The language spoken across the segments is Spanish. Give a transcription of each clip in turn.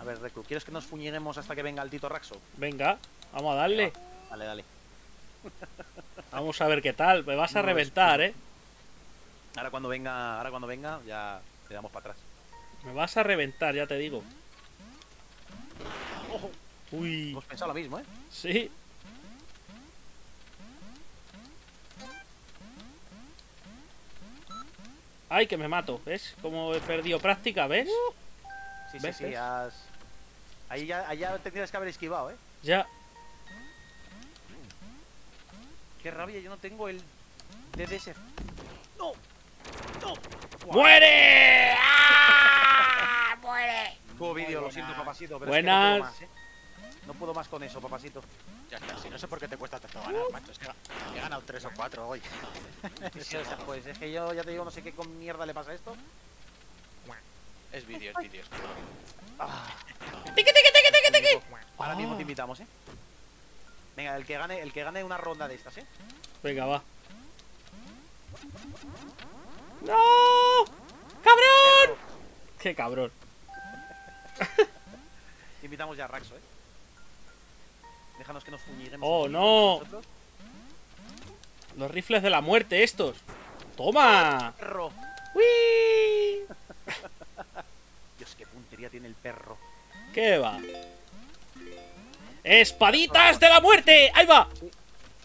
A ver, Recu, ¿quieres que nos fuñiguemos hasta que venga el Tito Raxo? Venga, vamos a darle. Dale, dale. Vamos a ver qué tal. Me vas a No, reventar, ¿eh? Ahora cuando venga, ahora cuando venga, ya le damos para atrás. Me vas a reventar, ya te digo. ¡Ojo! Uy, Hemos pensado lo mismo, ¿eh? sí. Ay, que me mato, ¿ves? Como he perdido práctica, ¿ves? Sí, sí, ¿Ves, sí, has... Ahí ya, ahí ya tendrías que haber esquivado, ¿eh? Ya. Qué rabia, yo no tengo el DDS. ¡No! ¡No! ¡Muere! ¡Ah! ¡Muere! Tuvo vídeo, lo siento, papasito, pero Buenas. es que no puedo más, ¿eh? No puedo más con eso, papasito. Ya está, si no sé por qué te cuesta tanto ganar, macho. Es que he ganado 3 o 4 hoy. Sí, o sea, pues es que yo ya te digo, no sé qué con mierda le pasa a esto. Es vídeo, es vídeo. Ah, ¡Tiqui, tiqui, tiqui, tiqui, tiqui! ahora mismo te invitamos, ¿eh? Venga, el que gane, el que gane una ronda de estas, ¿eh? Venga, va. ¡No! ¡Cabrón! ¡Qué cabrón! Te invitamos ya a Raxo, ¿eh? Déjanos que nos fuñiguemos. Oh, no. nosotros. Los rifles de la muerte estos. ¡Toma! ¡Uy! Puntería tiene el perro. ¿Qué va? ¡Espaditas de la muerte! ¡Ahí va!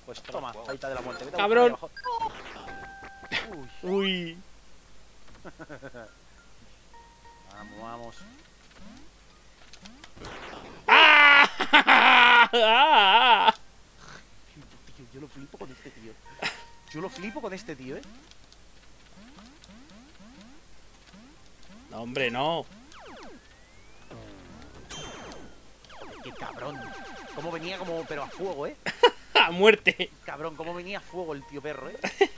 Pues toma, ahorita de la muerte. Vete Cabrón. Uy, ¡Uy! vamos, vamos. ¡Ah! ¡Ah! Tío, yo lo flipo con este tío. Yo lo flipo con este tío, ¿eh? No, hombre, no. Qué cabrón. Cómo venía como, pero a fuego, ¿eh? ¡A muerte! Cabrón, cómo venía a fuego el tío perro, ¿eh?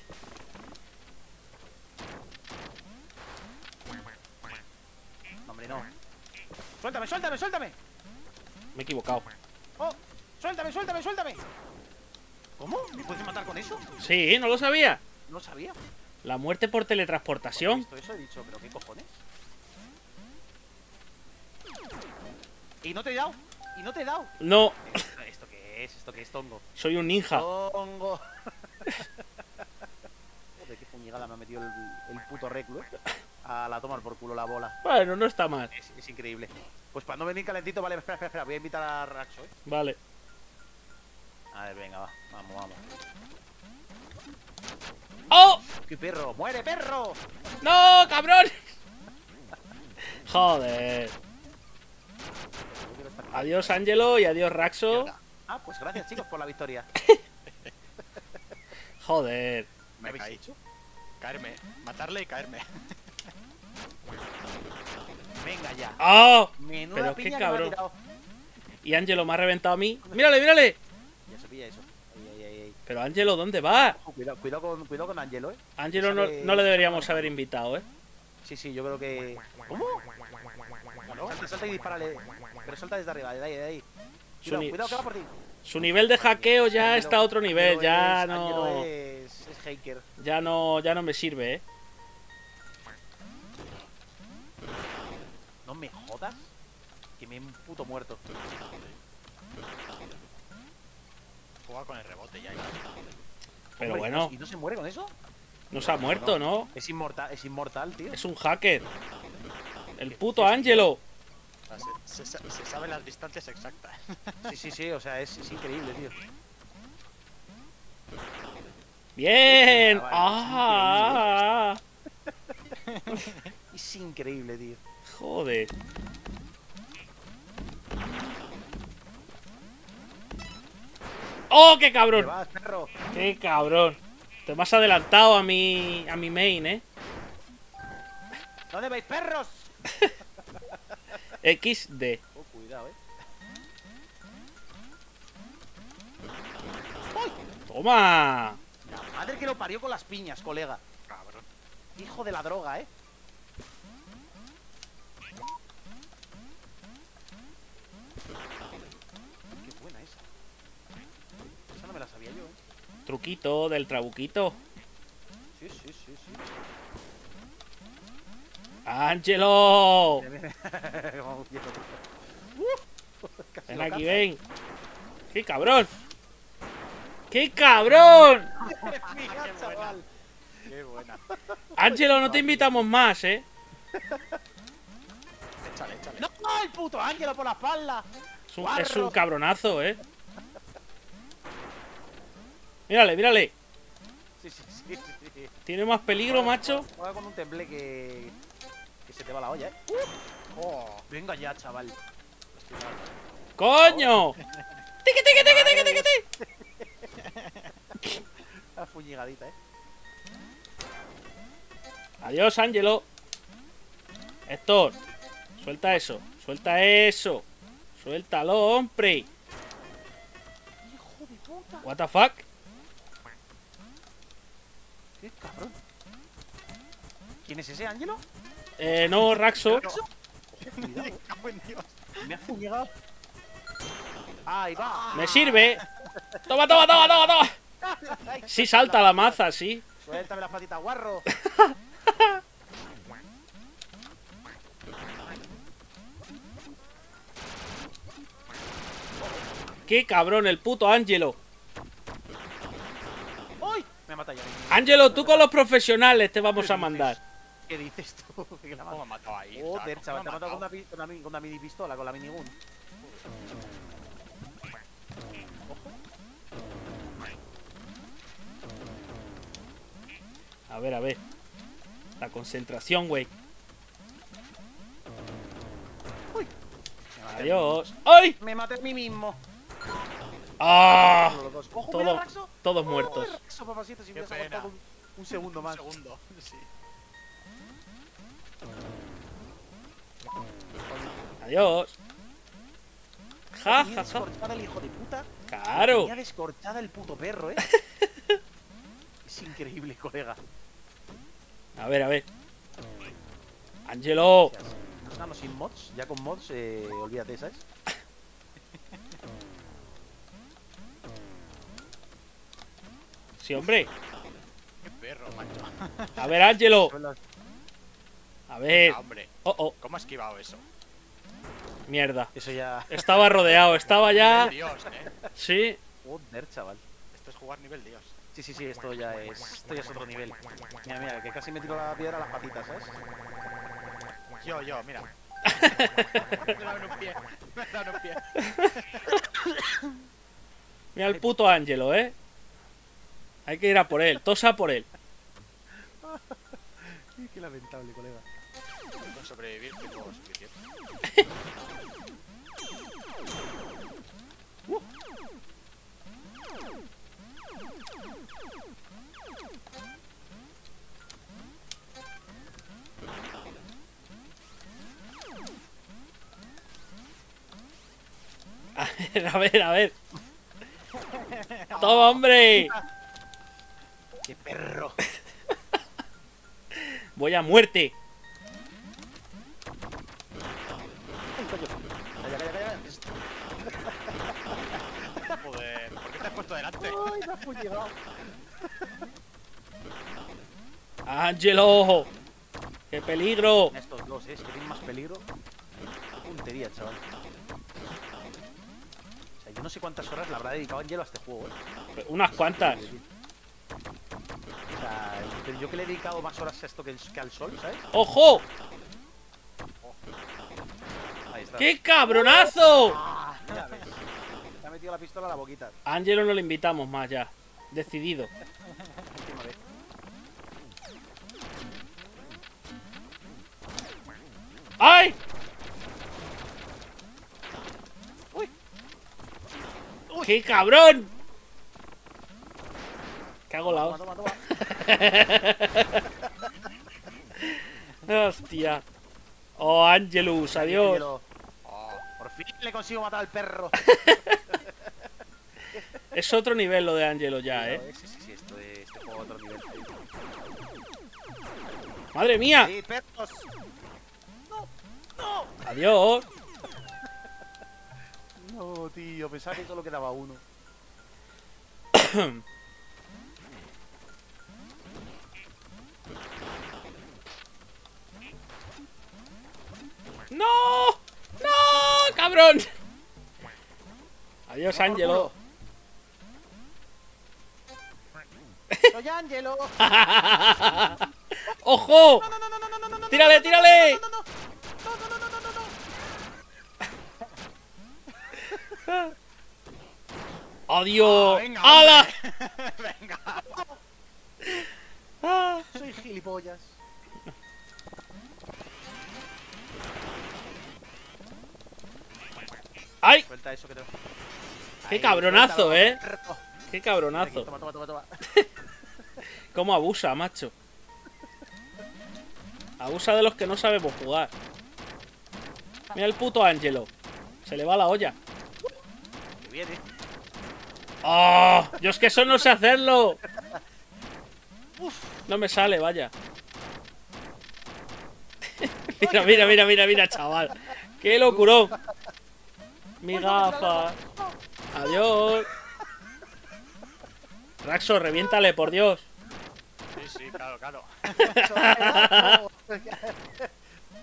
No, hombre, no. ¡Suéltame, suéltame, suéltame! Me he equivocado. ¡Oh! ¡Suéltame, suéltame, suéltame! ¿Cómo? ¿Me puedes matar con eso? Sí, no lo sabía. No sabía. La muerte por teletransportación. visto eso he dicho, pero ¿qué cojones? Y no te he dado. Y no te he dado. No, ¿Esto, esto qué es? ¿Esto qué es, Tongo? soy un ninja. Tongo. Joder, qué puñigada me ha metido el, el puto reclu, ¿eh? A la tomar por culo la bola. Bueno, no está mal. Es, es increíble. Pues para no venir calentito, vale, espera, espera, espera. Voy a invitar a Raxo, ¿eh? Vale. A ver, venga, va. Vamos, vamos. ¡Oh! ¡Qué perro! ¡Muere, perro! ¡No, cabrón! Joder. Adiós, Ángelo, y adiós, Raxo. Ah, pues gracias, chicos, por la victoria. Joder. ¿Qué Me habéis caí. hecho? Caerme. Matarle y caerme. Venga ya. ¡Oh! Menuda Pero qué cabrón. Y Ángelo me ha reventado a mí. ¡Mírale, mírale! Ya se pilla eso. Ay, ay, ay, ay. Pero Ángelo, ¿dónde va? Cuidado, cuidado con, cuidado con Angelo, ¿eh? Ángelo no, no le deberíamos haber invitado, ¿eh? Sí, sí, yo creo que. ¿Cómo? Salta, salta y dispárale. Pero salta desde arriba, de ahí, de ahí. Su, Cuidado, ni- cuidado que va por ti. su nivel de hackeo ya está a otro nivel, ya es- no, es, es hacker. ya no, ya no me sirve, ¿eh? No me jodas. Que me he puto muerto. Juega con el rebote ya. Pero Hombre, ¿y bueno, no- ¿Y no se muere con eso? no se ha muerto, ¿no? Es inmortal, es inmortal, tío. Es un hacker. El puto Ángelo. O sea, se, se, se sabe las distancias exactas. Sí, sí, sí, o sea, es, es increíble, tío. Bien. Vale, Ah, Es increíble, tío. joder. ¡Oh, qué ¿Qué cabrón! vas, perro? ¡Qué cabrón! Te me has adelantado a mi, a mi main, ¿eh? ¿Dónde vais, perros? XD. Oh, cuidado, eh. ¡Toma! La madre que lo parió con las piñas, colega. Cabrón. Hijo de la droga, eh. Qué buena esa. Esa no me la sabía yo, eh. Truquito del trabuquito. Sí, sí, sí, sí. ¡Ángelo! Ven aquí, ven. ¡Qué cabrón! ¡Qué cabrón! Qué buena. Ángelo, no te invitamos más, ¿eh? Échale, échale. ¡No! ¡El puto Ángelo por la espalda! Es un, es un Guarro. cabronazo, ¿eh? Mírale, mírale. Sí, sí, sí. Tiene más peligro, macho. Juega con un temple que. que se te va la olla, eh. Oh, Venga ya, chaval. ¡Coño! ¡Tiqui, tiqui, tiqui, tiqui, tiqui, tiqui! La fuñigadita, eh. Adiós, Ángelo. Héctor, suelta eso. Suelta eso. Suéltalo, hombre. Hijo de puta. What the fuck? Qué cabrón. ¿Quién es ese Ángelo? Eh, no, Raxo. Me ha fuñigado. Ahí va. Me sirve. Toma, toma, toma, toma, toma. Sí, salta la maza, sí. Suéltame las patitas, guarro. Qué cabrón, el puto Ángelo. ¡Uy! Me mata ya. Ángelo, tú con los profesionales te vamos a mandar. ¿Qué dices tú? Que la ¿Cómo me mata. ha matado ahí? Joder, chaval, te ha ¿cómo me matado con una, con, una, con una mini pistola, con la minigun. A ver, a ver. La concentración, güey. Adiós. ¡Ay! Me maté a mí mismo. ¡Ah! Ojo, Todo-. Todos Oh, muertos. Raxo, papacito, si me Qué hubieras pena. aguantado un, un segundo más. Un segundo, sí. Adiós. Ja, ja, ja. descorchada el hijo de puta. Claro. Tenía descorchada el puto perro, eh. es increíble, colega. A ver, a ver. Ángelo. Gracias. No estamos sin mods. Ya con mods, eh, olvídate, ¿sabes? Sí, hombre. Qué perro, macho. A ver, las- A ver. Ah, hombre, Oh, oh. ¿cómo ha esquivado eso? Mierda. Eso ya. Estaba rodeado. Estaba ya. Dios, eh. Sí. Joder, chaval. Esto es jugar nivel Dios. Sí, sí, sí, esto ya es. Esto ya es otro nivel. Mira, mira, que casi me tiro la piedra a las patitas, ¿sabes? Yo, yo, mira. me he dado en un pie. Me he dado en un pie. Mira el puto Ángelo, ¿eh? Hay que ir a por él. Tosa por él. Qué lamentable, colega. Con sobrevivir tengo suficiente. A ver, a ver, a ver. Toma, hombre. ¡Qué perro! Voy a muerte. Joder, ¿por qué te has puesto delante? Ay, me ha fuñigado. Ángelo. ¡Qué peligro! Estos dos, ¿eh? Es que tienen más peligro. Qué puntería, chaval. Yo no sé cuántas horas le habrá dedicado Angelo a este juego, ¿eh? Unas cuantas. O sea, pero yo que le he dedicado más horas a esto que, que al sol, ¿sabes? ¡Ojo! Ahí está. ¡Qué cabronazo! Ah, ya ves. Le ha metido la pistola a la boquita. A Ángelo no le invitamos más ya. Decidido. ¡Ay! ¡Qué cabrón! Cago la Toma, toma, toma. Hostia. Oh, Angelus, adiós. Oh, Por fin le consigo matar al perro. Es otro nivel lo de Angelo ya, eh. Sí, sí, sí, esto es este juego otro nivel. ¡Madre mía! Sí, perros. No, no. Adiós bueno, tío. Pensaba que solo quedaba uno. ¡No! ¡No! ¡Cabrón! Adiós, Ángelo. ¡Soy Ángelo! ¡Ojo! ¡Tírale, tírale! ¡Adiós! venga, ¡Hala! Venga. Ah. Soy gilipollas. ¡Ay! Suelta eso que te... Qué Ahí, cabronazo, ¿eh? ¡Qué Aquí, cabronazo! Toma, toma, toma, toma. ¿Cómo abusa, macho? Abusa de los que no sabemos jugar. Mira el puto Ángelo. Se le va la olla. Viene. ¡Oh! Yo es que eso no sé hacerlo. No me sale, vaya. mira, mira, mira, mira, mira, chaval. ¡Qué locurón! Mi gafa. Adiós. Raxo, reviéntale, por Dios. Sí, sí, claro, claro.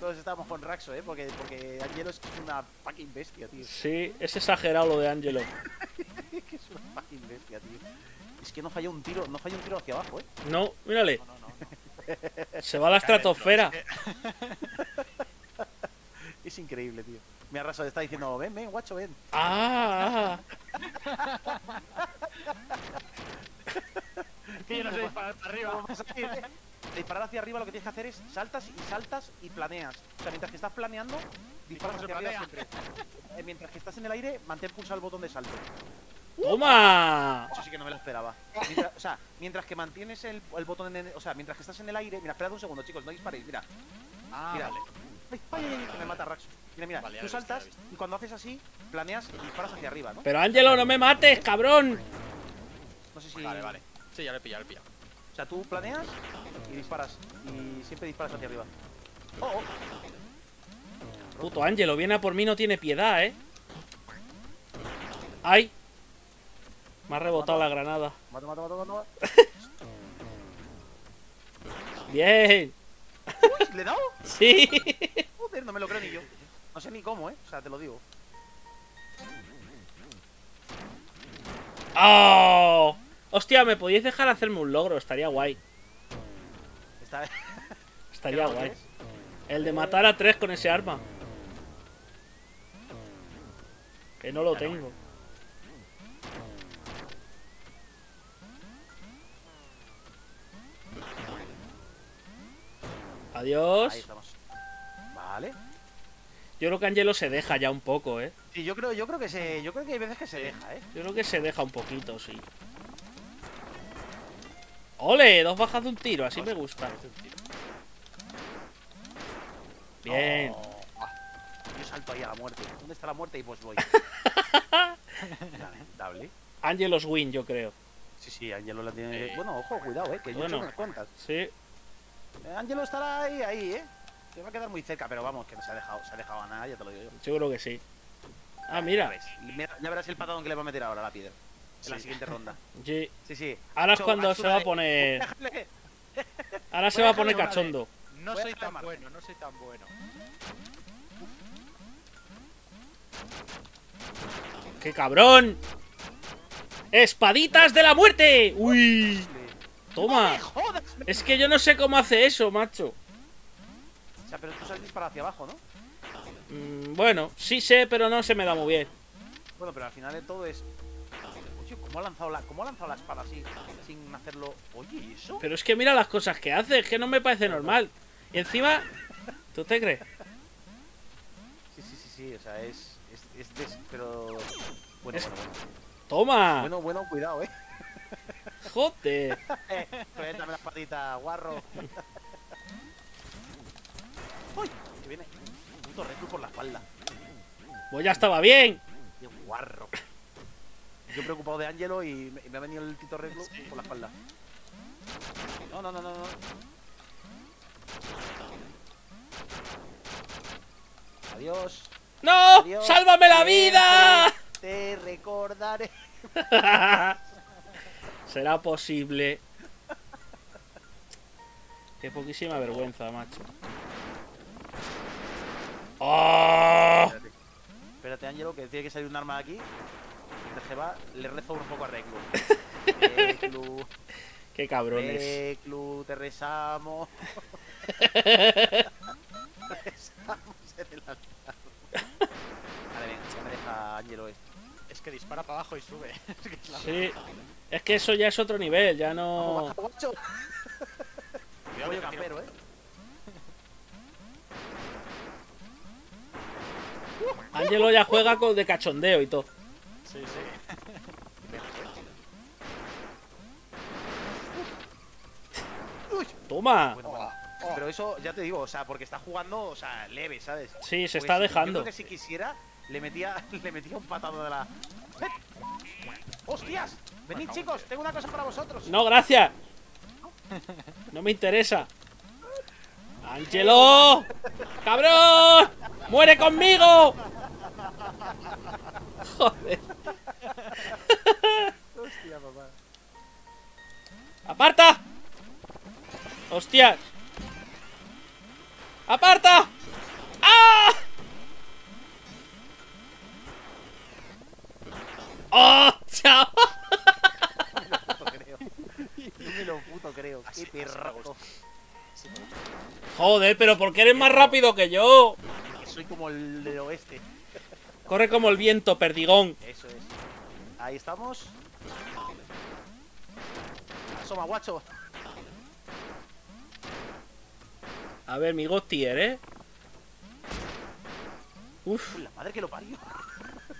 Todos estamos con Raxo, ¿eh? Porque, porque Angelo es una fucking bestia, tío. Sí, es exagerado lo de Ángelo. que es una fucking bestia, tío. Es que no falla un tiro, no falla un tiro hacia abajo, ¿eh? No, mírale. No, no, no. Se va a la estratosfera. Es increíble, tío. Mi Raxo le está diciendo, ven, ven, guacho, ven. Ah, Que yo no sé disparar para arriba. Disparar hacia arriba lo que tienes que hacer es saltas y saltas y planeas. O sea, mientras que estás planeando, disparas hacia arriba siempre. Eh, mientras que estás en el aire, mantén pulsado el botón de salto. toma. Eso sí que no me lo esperaba. Mientras- o sea, mientras que mantienes el, el botón en el, O sea, mientras que estás en el aire... Mira, esperad un segundo, chicos, no disparéis, mira. Ah, Mira. vale. Ay, ay, ay, me mata Raxo. Mira, mira, Vale, tú visto, saltas y cuando haces así, planeas y disparas hacia arriba, ¿no? Pero Ángelo, no me mates, cabrón. No sé si... Vale, vale. Sí, ya lo he pillado, lo he pillado. O sea, tú planeas y disparas. Y siempre disparas hacia arriba. Oh, oh. Puto Ángelo, viene a por mí, no tiene piedad, ¿eh? ¡Ay! Me ha rebotado la granada. Mata, mata, mata, mata. Bien. Uy, ¿Le he dado? Sí. Joder, no me lo creo ni yo. No sé ni cómo, ¿eh? O sea, te lo digo. ¡Oh! Hostia, ¿me podíais dejar hacerme un logro? Estaría guay. Está... Estaría ¿Qué guay. es? El de matar a tres con ese arma. Que no lo tengo. Adiós. Ahí estamos. Vale. Yo creo que Angelo se deja ya un poco, ¿eh? Sí, yo creo, yo creo que se, yo creo que hay veces que se deja, ¿eh? Yo creo que se deja un poquito, sí. ¡Ole! Dos bajas de un tiro, así me gusta. Bien. Oh, ah. Yo salto ahí a la muerte. ¿Dónde está la muerte? Y pues voy. Lamentable. Angelos win, yo creo. Sí, sí, Angelo la tiene. Bueno, ojo, cuidado, eh, que yo he Bueno. hecho unas cuantas. Sí. Eh, Angelo estará ahí, ahí, eh. Se va a quedar muy cerca, pero vamos, que no se ha dejado, se ha dejado a nada, ya te lo digo yo. Creo que sí. Ah, Ya mira. ves, mira, ya verás el patadón que le va a meter ahora a la piedra. En la siguiente ronda. Sí. Sí, sí. Ahora es cuando se va a poner. Ahora se va a poner cachondo. No soy tan bueno, no soy tan bueno. ¡Qué cabrón! ¡Espaditas de la muerte! ¡Uy! Toma. Es que yo no sé cómo hace eso, macho. O sea, pero tú sales para hacia abajo, ¿no? Mm, bueno, sí sé, pero no se me da muy bien. Bueno, pero al final de todo es. ¿Cómo ha lanzado la, cómo ha lanzado la espada así? Sin hacerlo. Oye, ¿y eso? Pero es que mira las cosas que hace, es que no me parece normal. Y encima, ¿tú te crees? Sí, sí, sí, sí. O sea, es. Es, es pero. Bueno, Es- bueno, bueno. Toma. Bueno, bueno, cuidado, eh. Joder. Eh, la espadita, guarro. Uy, que viene un reclu por la espalda. Pues ya estaba bien. Qué guarro. Yo preocupado de Angelo y me, y me ha venido el Tito Reclu por la espalda. No, no, no, no, no. Adiós. ¡No! Adiós. ¡Sálvame la vida! Te recordaré. Será posible. Qué poquísima vergüenza, macho. ¡Oh! Espérate, Angelo, que tiene que salir un arma de aquí. Se va, le rezo un poco a Reclu. Reclu, Qué cabrones. Reclu, te rezamos. rezamos en el altar. Vale, venga, ya me deja Angelo esto. Es que dispara para abajo y sube. Es que es la- Sí. Es que eso ya es otro nivel, ya no. Vamos, guacho. Cuidado, tiro- campero, eh. Angelo ya juega con de cachondeo y todo. Sí, sí. Toma. Pero eso, ya te digo, o sea, porque está jugando, o sea, leve, ¿sabes? Sí, se Porque está si- Yo dejando. creo que si quisiera, le metía, le metía un patado de la. ¡Eh! ¡Hostias! Venid, chicos, tengo una cosa para vosotros. No, gracias. No me interesa. ¡Angelo! ¡Cabrón! ¡Muere conmigo! Joder. Hostia, papá. ¡Aparta! ¡Hostias! ¡Aparta! ¡Ah! ¡Oh! ¡Chao! Puto creo. No me lo puto creo. Qué perro. Joder, pero ¿por qué eres más rápido que yo? Que soy como el del oeste. Corre como el viento, perdigón. Eso es. Ahí estamos. Asoma, guacho. A ver, mi God tier, ¿eh? Uf, Uy, la madre que lo parió.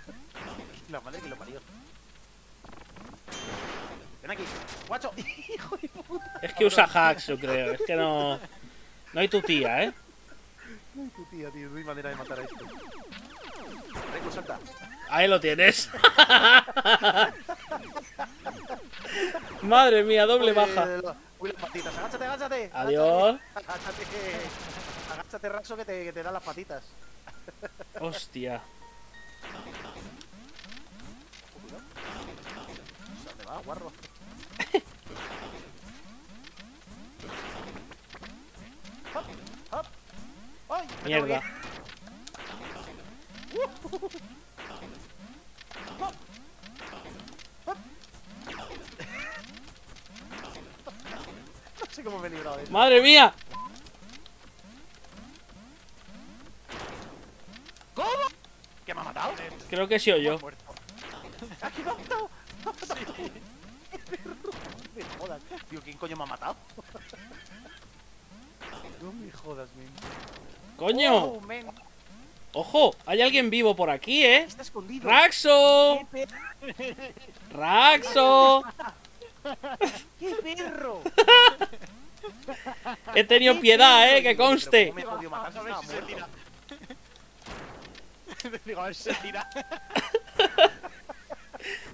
la madre que lo parió. Ven aquí, guacho. Hijo de puta. es que usa hacks, yo creo. Es que no. No hay tu tía, ¿eh? Ay, tu tía, tío. No hay manera de matar a esto. Salta. Ahí lo tienes. Madre mía, doble baja. Uy, las patitas. Agáchate, agáchate. Adiós. Agáchate. Agáchate, Raxo, que te, que te da las patitas. Hostia. ¿Dónde va, guarro? Mierda. No sé cómo me he librado de eso. Madre mía. ¿Cómo? ¿Que me ha matado? Creo que he sido yo. Muerto. ¿A quién me ha matado? Me ha matado. Me jodas. Tío, ¿quién coño me ha matado? No me jodas, men. Coño. Oh, men. Ojo, hay alguien vivo por aquí, ¿eh? Está escondido. ¡Raxo! ¡Qué, per- ¡Raxo! ¡Qué perro! He tenido ¡Qué piedad, perro! ¿eh? Que conste. ¿cómo me he podido matar si A ver estaba si se muerto? tira. Digo, a ver si se tira.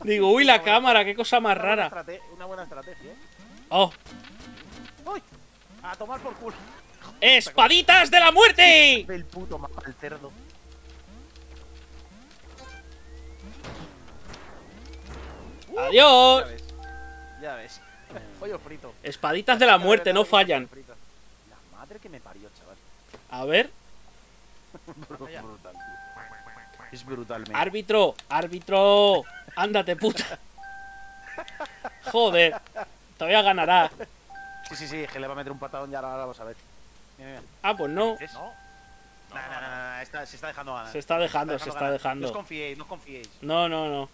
Digo, uy, la cámara, qué cosa más rara. Una buena estrategia, ¿eh? ¡Oh! ¡Uy! A tomar por culo. ¡Espaditas de la muerte! El puto mapa el cerdo. Ya ¡Adiós! ves. Ya ves. Pollo frito. Espaditas de la muerte, no fallan. La madre que me parió, chaval. A ver. Brutal, tío. Es brutal, men. Árbitro, árbitro. Ándate, puta. Joder. Todavía ganará. Sí, sí, sí, que le va a meter un patadón y ahora ahora vamos a ver. Mira, mira. Ah, pues no. ¿Ves? No. Nah, nah, nah, nah, está- se está dejando ganar. Se está dejando, se está ganar. No os dejando. confiéis, no os confiéis. No, no, no.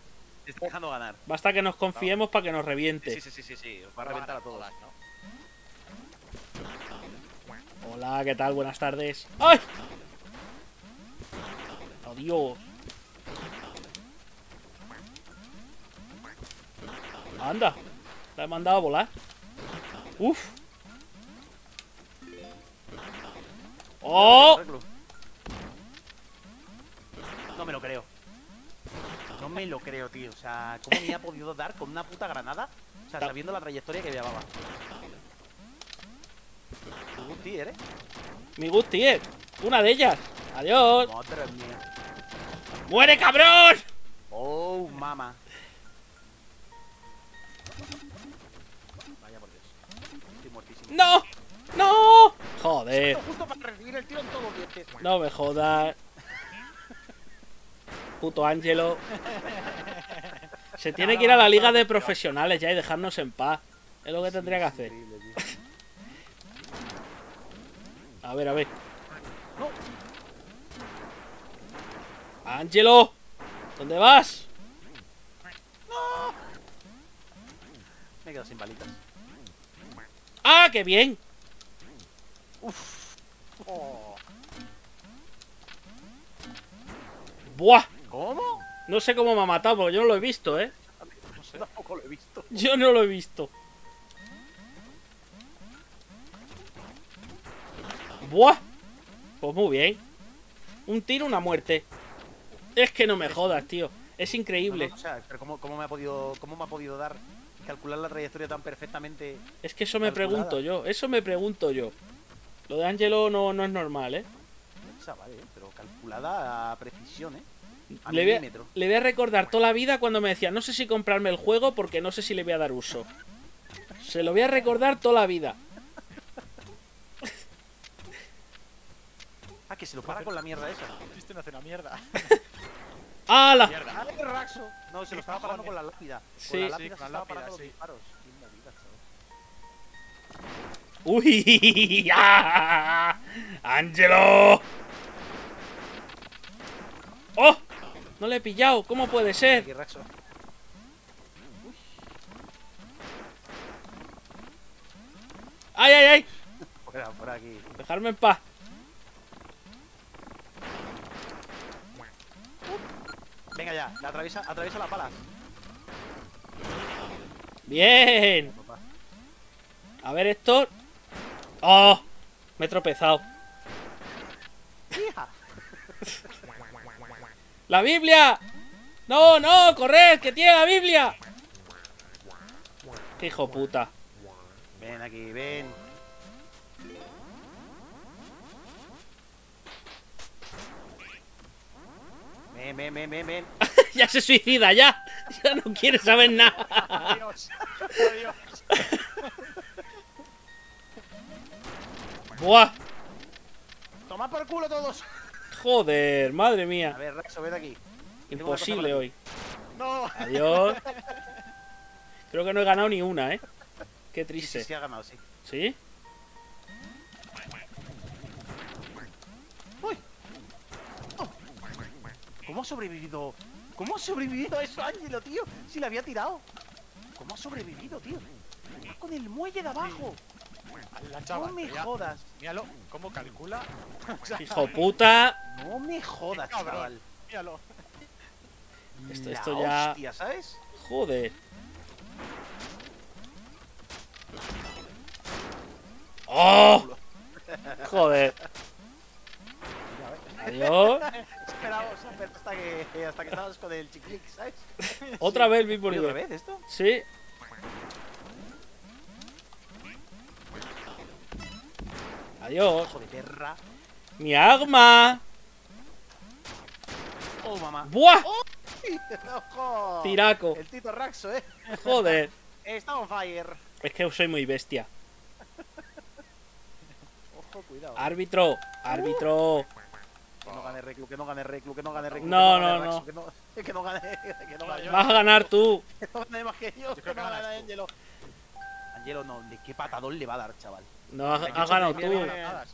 Se está dejando ganar. Basta que nos confiemos para que nos reviente. sí, sí, sí, sí, sí. Os va a reventar a todos. ¿no? Hola, ¿qué tal? Buenas tardes. ¡Ay! Adiós. Anda. La he mandado a volar. Uf. ¡Oh! No me lo creo. No me lo creo, tío. O sea, ¿cómo me ha podido dar con una puta granada? O sea, sabiendo la trayectoria que llevaba. Good tier, eh. Mi Gusti, eh. Una de ellas. Adiós. Madre mía. ¡Muere, cabrón! Oh, mama. Vaya por Dios. Estoy muertísimo. ¡No! ¡No! Joder. Justo para recibir el tiro en todos los dientes. No me jodas. Puto Ángelo. Se tiene que ir a la liga de profesionales ya y dejarnos en paz. Es lo que tendría que hacer. A ver, a ver. No. ¡Ángelo! ¿Dónde vas? Me he quedado sin balitas. ¡Ah, qué bien! Oh, ¡Buah! ¿Cómo? No sé cómo me ha matado, porque yo no lo he visto, ¿eh? no sé. Tampoco lo he visto. Yo no lo he visto. ¡Buah! Pues muy bien. Un tiro, una muerte. Es que no me jodas, tío. Es increíble. No, no, o sea, pero ¿cómo, cómo me ha podido, ¿cómo me ha podido dar calcular la trayectoria tan perfectamente? Es que eso me Calculada. pregunto yo. Eso me pregunto yo. Lo de Angelo no, no es normal, ¿eh? Chaval, eh, pero calculada a precisión, ¿eh? A Le voy a, milímetro. le voy a recordar toda la vida cuando me decía, no sé si comprarme el juego porque no sé si le voy a dar uso. Se lo voy a recordar toda la vida. Ah, que se lo para con la mierda esa. Este no hace una mierda. ¡Hala! Mierda. ¡Ah, qué raxo! No, se lo estaba parando con la lápida. Sí. Con la Sí, lápida con se la estaba lápida, sí. disparos. Qué movida, chaval. ¡Uy! ¡Ah! ¡Angelo! ¡Oh! No le he pillado. ¿Cómo puede ser? Raxo. ¡Ay, ay, ay! Fuera, fuera aquí. Dejarme en paz. Venga ya, la atraviesa, atraviesa la pala. Bien. A ver esto. ¡Oh! Me he tropezado. ¡Hija! ¡La Biblia! ¡No, no! ¡Corred! ¡Que tiene la Biblia! ¡Qué hijo puta! Ven aquí, ven. Ven, ven, ven, ven, ven. ya se suicida, ya. Ya no quiere saber nada. Adiós. Adiós. Buah. Toma por culo todos. Joder, madre A mía. ver, Raxo, ven aquí. Imposible hoy. No. Adiós. Creo que no he ganado ni una, ¿eh? Qué Sí, sí, triste. sí, ha ganado, sí. ¿Sí? ¡Uy! Oh. ¿Cómo ha sobrevivido? ¿Cómo ha sobrevivido a eso, Ángelo, tío? Si la había tirado. ¿Cómo ha sobrevivido, tío? Con el muelle de abajo. La No me ya. jodas. Míralo, cómo calcula. O sea, Hijo puta. No me jodas, cabrón. chaval. Míralo. Esto- La esto ya- hostia, ¿sabes? Joder. ¡Oh! Joder. Adiós. Esperamos hasta que, hasta que estabas con el chiclic, ¿sabes? Otra vez el mismo ¿Y otra nivel. vez esto? Sí. Adiós. Hijo de perra. Mi arma. Oh, mamá. ¡Buah! ¡Ojo! Tiraco. El Tito Raxo, eh. Joder. Está on fire. Es que soy muy bestia. Ojo, cuidado. Árbitro. Árbitro. Que no gane Reclu, que no gane Reclu, que no gane Reclu. No, que no, Raxo, no. Que no, que no gane. Que no gane. Vas a ganar tú. Que no gane más que yo. Que creo no que gane. Angelo. Angelo, no. ¿De qué patadón le va a dar, chaval? No, has, ganado me tú.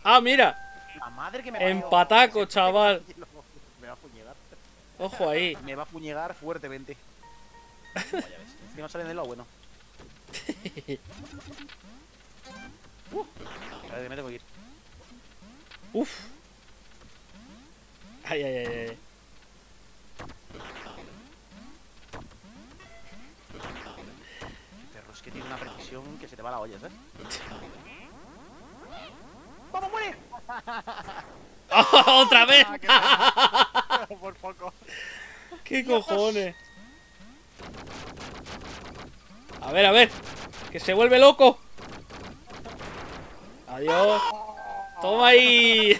Ah, mira. La madre que me. Empataco, chaval. Me va a fuñegar. Ojo ahí. Me va a fuñegar fuertemente. Encima salen de lo bueno. Uh, a ver, me tengo que ir. Uf. Ay, ay, ay, ay. Perro, es que tiene una precisión que se te va la olla, ¿sabes? ¡Vamos, muere! ¡Otra vez! Ah, qué pena. Por poco. ¿Qué cojones? A ver, a ver. Que se vuelve loco. Adiós. Toma ahí.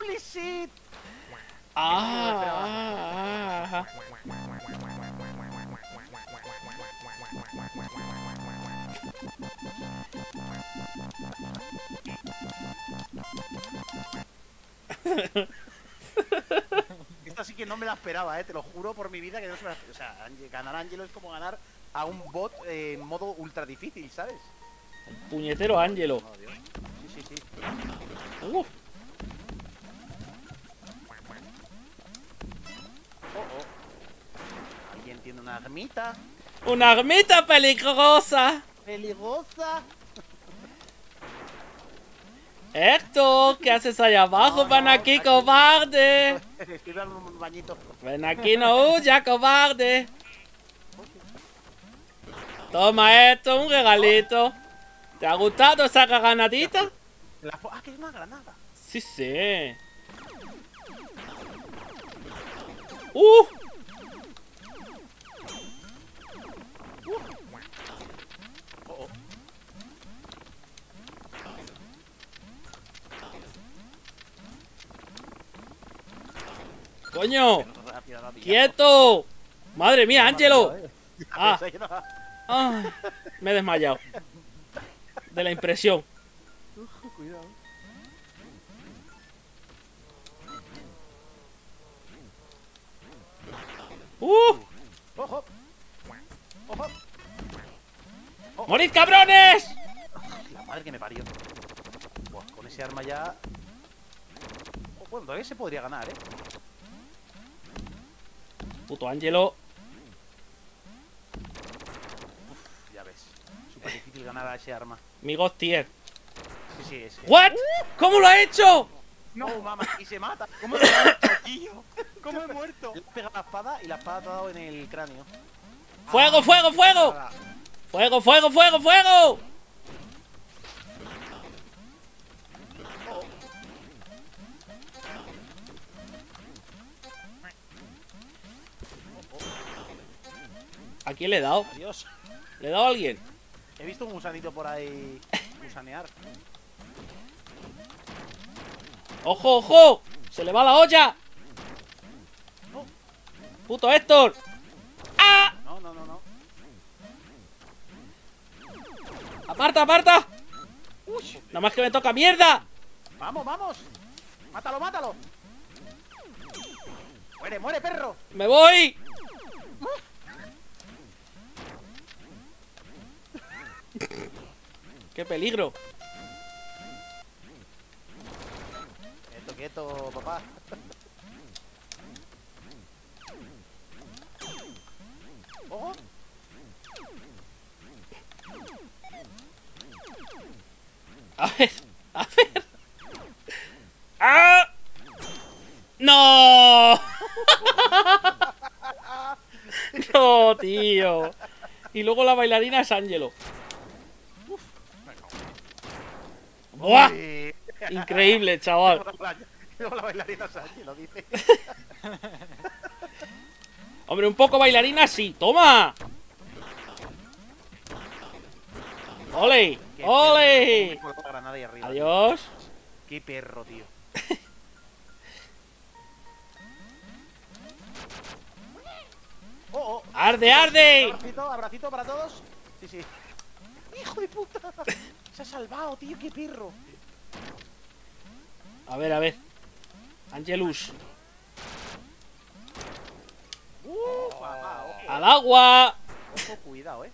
¡Holy shit! ah, ah, ah. Esta sí que no me la esperaba, eh. Te lo juro por mi vida que no se me la O sea, ganar a Angelo es como ganar a un bot eh, en modo ultra difícil, ¿sabes? El puñetero Ángelo. Oh, Dios. Sí, sí, sí. Uf. Oh, oh. ¿Alguien tiene una ermita? Una ermita peligrosa. Peligrosa. Héctor, ¿qué haces allá abajo? No, Ven no, aquí, aquí. cobarde. Estoy dando un bañito. Ven aquí, no huya, cobarde. Toma esto, un regalito. ¿Te ha gustado esa granadita? La ah, que es una granada. Sí, sí. ¡Uh! ¡Coño! ¡Quieto! ¡Madre mía, Ángelo! Ah. Me he desmayado. De la impresión. Cuidado. ¡Uh! ¡Ojo! ¡Ojo! ¡Morid, cabrones! La madre que me parió. Buah, con ese arma ya. Bueno, todavía se podría ganar, eh. Puto Ángelo. Ya ves. Súper difícil ganar a ese arma. Mi God tier. Sí, sí, es. ¿What? ¿Cómo lo ha hecho? No, mamá, y se mata. ¿Cómo he muerto, tío? ¿Cómo he muerto? Le pega la espada y la espada te ha dado en el cráneo. ¡Fuego, fuego, fuego! Nada. ¡Fuego, fuego, fuego, fuego! ¿A quién le he dado? Adiós. ¿Le he dado a alguien? He visto un gusanito por ahí gusanear. ¡Ojo, ojo! ¡Se le va la olla! No. ¡Puto Héctor! ¡Ah! No, no, no, no. ¡Aparta, aparta! Nada más que me toca mierda. ¡Vamos, vamos! ¡Mátalo, mátalo! ¡Muere, muere, perro! ¡Me voy! ¡Qué peligro! Quieto, quieto, papá. ¡Ojo! A ver, a ver. ¡Ah! ¡No! ¡No, tío! Y luego la bailarina es Angelo. ¡Buah! Increíble, chaval. La bailarina lo dice. Hombre, un poco bailarina sí. ¡Toma! ¡Ole! ¡Ole! Adiós. Qué perro, tío. ¡Oh, oh! ¡Arde, arde! Abracito, abracito para todos. Sí, sí. ¡Hijo de puta! Se ha salvado, tío, qué perro. A ver, a ver. Angelus. ¡Uh! Papá, ojo. ¡Al agua! Ojo, cuidado, eh.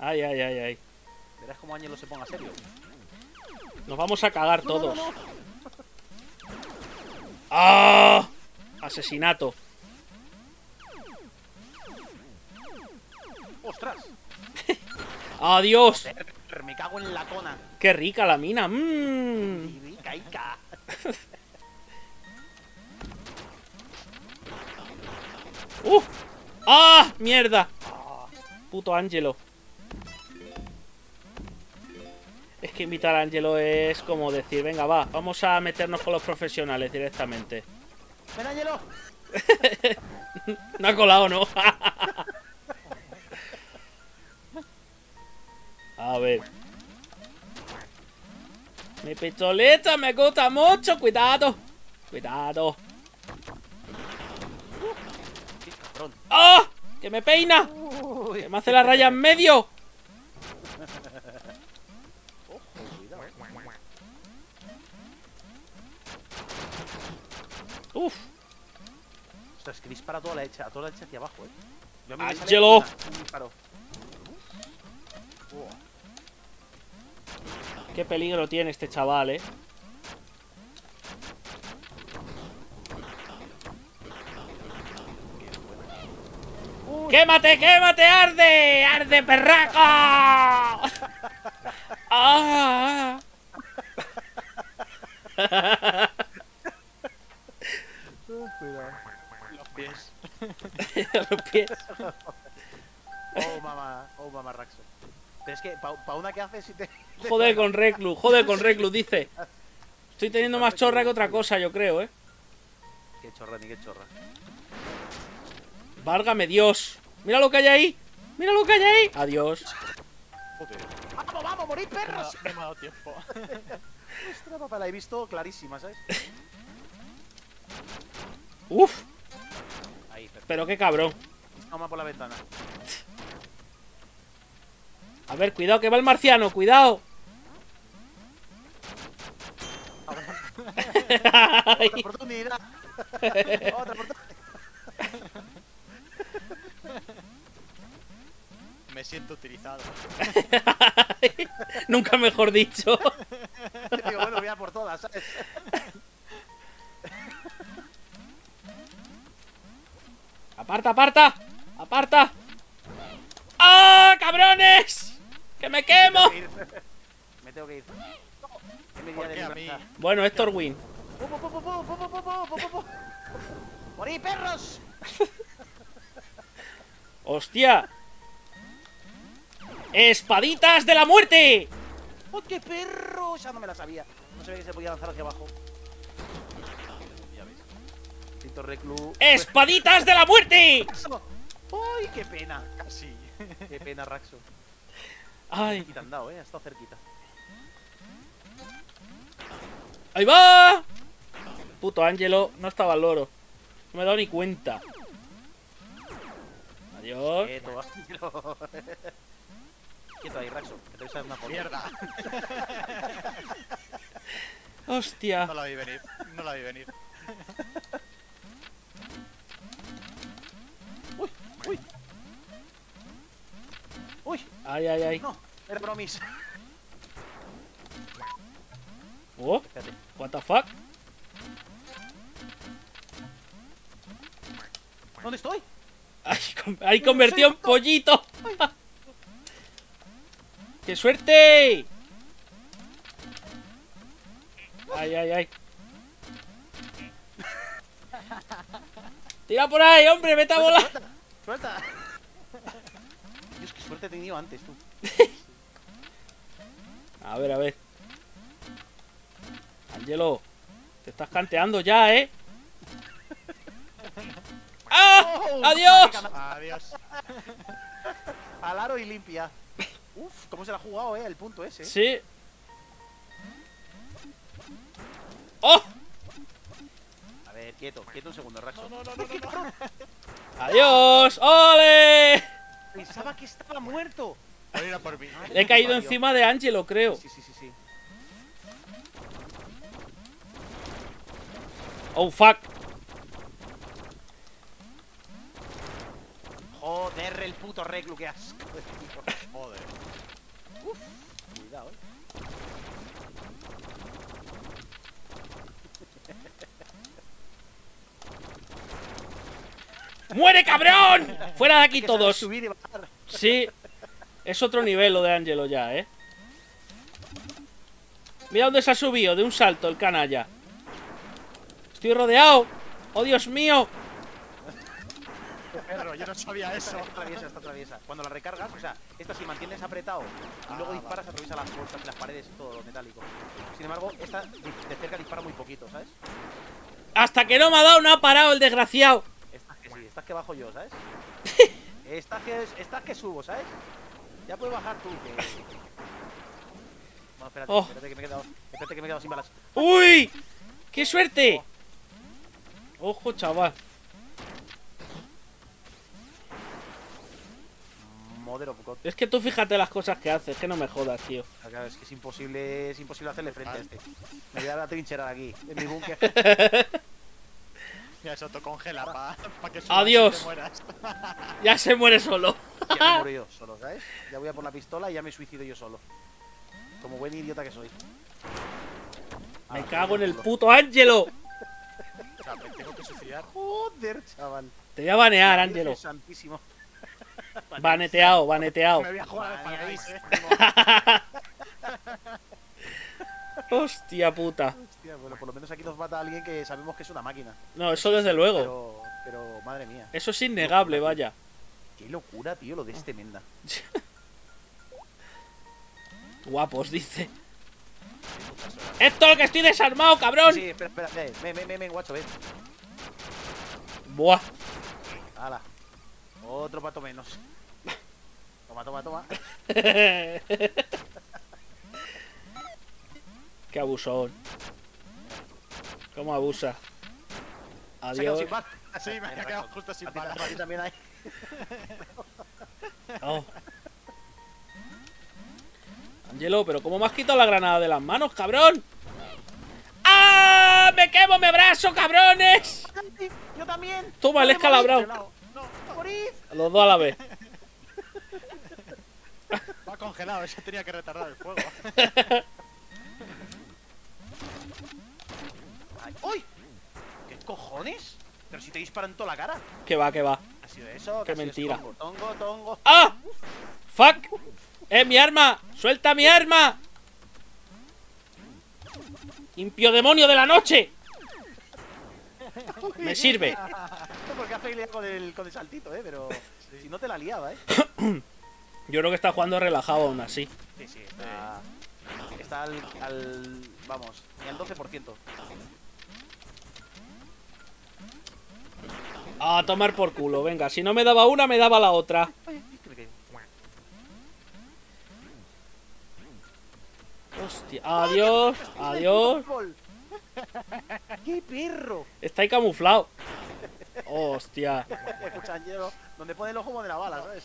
Ay, ay, ay, ay. Verás cómo Ángelo se ponga serio. Nos vamos a cagar no, todos. no, no. ¡Ah! Asesinato. ¡Ostras! ¡Adiós! Me cago en la cona. ¡Qué rica la mina! ¡Mmm! Rica, ica. ¡Uf! ¡Ah! ¡Mierda! Puto Angelo. Es que invitar a Angelo es como decir, venga, va, vamos a meternos con los profesionales directamente. ¡Ven, Ángelo! No ha colado, ¿no? A ver. Mi pistoleta me gusta mucho. Cuidado. Cuidado. ¡Ah! ¡Que me peina! ¡Que me hace la raya en medio! Uf. Ostras, es que dispara toda la leche, a toda la leche hacia abajo, eh. Ángelo. Qué peligro tiene este chaval, eh. ¡Quémate, quémate, arde! ¡Arde, perraco! ¡Ah! Cuidado. Los pies. Los pies. Oh, mamá, oh, mamá Raxo. Pero es que, pa, una que hace si te. Joder con Reclus, joder con Reclus, dice. Estoy teniendo más chorra que otra cosa, yo creo, eh. Qué chorra, ni qué chorra. Válgame Dios. Mira lo que hay ahí. Mira lo que hay ahí. Adiós. Joder. ¡Vamos, vamos, morir No me ha- perros! me ha dado tiempo. Ostras, papá, la he visto clarísima, ¿sabes? Uf, Ahí, pero qué cabrón. Toma por la ventana. A ver, cuidado, que va el marciano, cuidado. Otra oportunidad. Otra oportunidad. Me siento utilizado. Nunca mejor dicho. Digo, bueno, voy a por todas, ¿sabes? Aparta, aparta. Aparta. me quemo! Me tengo que ir. Me Bueno, Héctor Win. ¡Morí, perros! ¡Hostia! ¡Espaditas de la muerte! ¡Oh, qué perro! Ya no me la sabía. No sabía que se podía lanzar hacia abajo. Tito Reclu... ¡Espaditas de la muerte! ¡Ay, qué pena! Qué pena, Raxo. ¡Ay! Cerquita han dado, eh. Ha estado cerquita. ¡Ahí va! Puto Ángelo, no estaba al loro. No me he dado ni cuenta. Adiós. Quieto, Ángelo. Quieto ahí, Raxo. Que te voy a una foto. Mierda. Hostia. No la vi venir. No la vi venir. ¡Uy! Ay, ay, ay. No, era bromis. Oh, Espérate. what the fuck. ¿Dónde estoy? Ay, con- Ahí convertido en pollito. ¡Qué suerte! Ay, ay, ay. Tira por ahí, hombre, vete a volar. ¡Suelta! ¡Suelta! Suerte he tenido antes, tú. A ver, a ver. Angelo, te estás canteando ya, ¿eh? ¡Ah! ¡Oh! ¡Adiós! Adiós. Al aro y limpia. Uf, cómo se la ha jugado, eh, el punto ese. Sí. ¡Oh! A ver, quieto, quieto un segundo, Raxo. No, no, no, no, no. ¡Adiós! ¡Ole! Pensaba que estaba muerto. Voy a ir a por mí. Le he caído encima de Angelo, creo. Sí, sí, sí, sí. Oh, fuck. Joder, el puto reclu, qué asco. Joder. Cuidado, eh. ¡Muere, cabrón! Fuera de aquí todos. Subir y bajar. Sí. Es otro nivel lo de Angelo ya, ¿eh? Mira dónde se ha subido, de un salto el canalla. Estoy rodeado. ¡Oh, Dios mío! Perro, yo no sabía eso. Esta atraviesa, esta atraviesa. Cuando la recargas, o sea, esta si mantienes apretado y luego Ah, disparas, atraviesa las puertas y las paredes y todo lo metálico. Sin embargo, esta de cerca dispara muy poquito, ¿sabes? Hasta que no me ha dado, no ha parado el desgraciado. Estas que bajo yo, ¿sabes? estas, que, que subo, ¿sabes? Ya puedes bajar tú. Que... Bueno, espérate, Oh. espérate que me he quedado, espérate que me he quedado sin balas. ¡Uy! ¡Qué suerte! Ojo, chaval. Es que tú fíjate las cosas que haces, que no me jodas, tío. Claro, es que es imposible, es imposible hacerle frente a este. Me voy a dar la trinchera de aquí, en mi búnker. Mira, se autocongela para que Adiós. te mueras. Ya se muere solo. Ya me muero yo solo, ¿sabes? Ya voy a por la pistola y ya me suicido yo solo. Como buen idiota que soy. Me Ah, cago en el puto Ángelo. O sea, me tengo que suicidar. Joder, chaval. Te voy a banear, Ángelo. Santísimo. Baneteado, baneteado. Me voy a jugar al. Hostia puta. Hostia, bueno, por lo menos aquí nos mata alguien que sabemos que es una máquina. No, eso desde luego. Pero, pero madre mía. Eso es innegable, vaya. Qué locura, tío, lo de este Menda. Guapos, dice. ¡Esto que estoy desarmado, cabrón! Sí, espera, espera, ven, ven, ven, ven, ven, guacho, ven. Buah. Hala. Otro pato menos. Toma, toma, toma. Qué abusón. ¿Cómo abusa? Se ha quedado Adiós. Sí, me había quedado justo sin balas. también hay. Angelo, pero ¿cómo me has quitado la granada de las manos, cabrón? ¡Ah! ¡Me quemo, me abrazo, cabrones! Yo también. Toma, el escalabrado. No. Los dos a la vez. Va congelado, eso tenía que retardar el fuego. ¡Uy! ¿Qué cojones? Pero si te disparan toda la cara. Que va, que va. ¿Ha sido eso? Qué ¿Ha sido mentira. eso? Tongo, tongo, tongo. ¡Ah! ¡Fuck! ¡Eh, mi arma! ¡Suelta mi arma! ¡Impio demonio de la noche! Me sirve. No, porque ha faileado con el, con el saltito, eh, pero si no te la liaba, eh. Yo creo que está jugando relajado aún así. Sí, sí, está. Está al. al vamos, ni al 12%. A tomar por culo, venga. Si no me daba una, me daba la otra. Hostia. Adiós, adiós. ¡Qué perro! Está ahí camuflado. Hostia. Donde pone el ojo pone la bala, ¿sabes?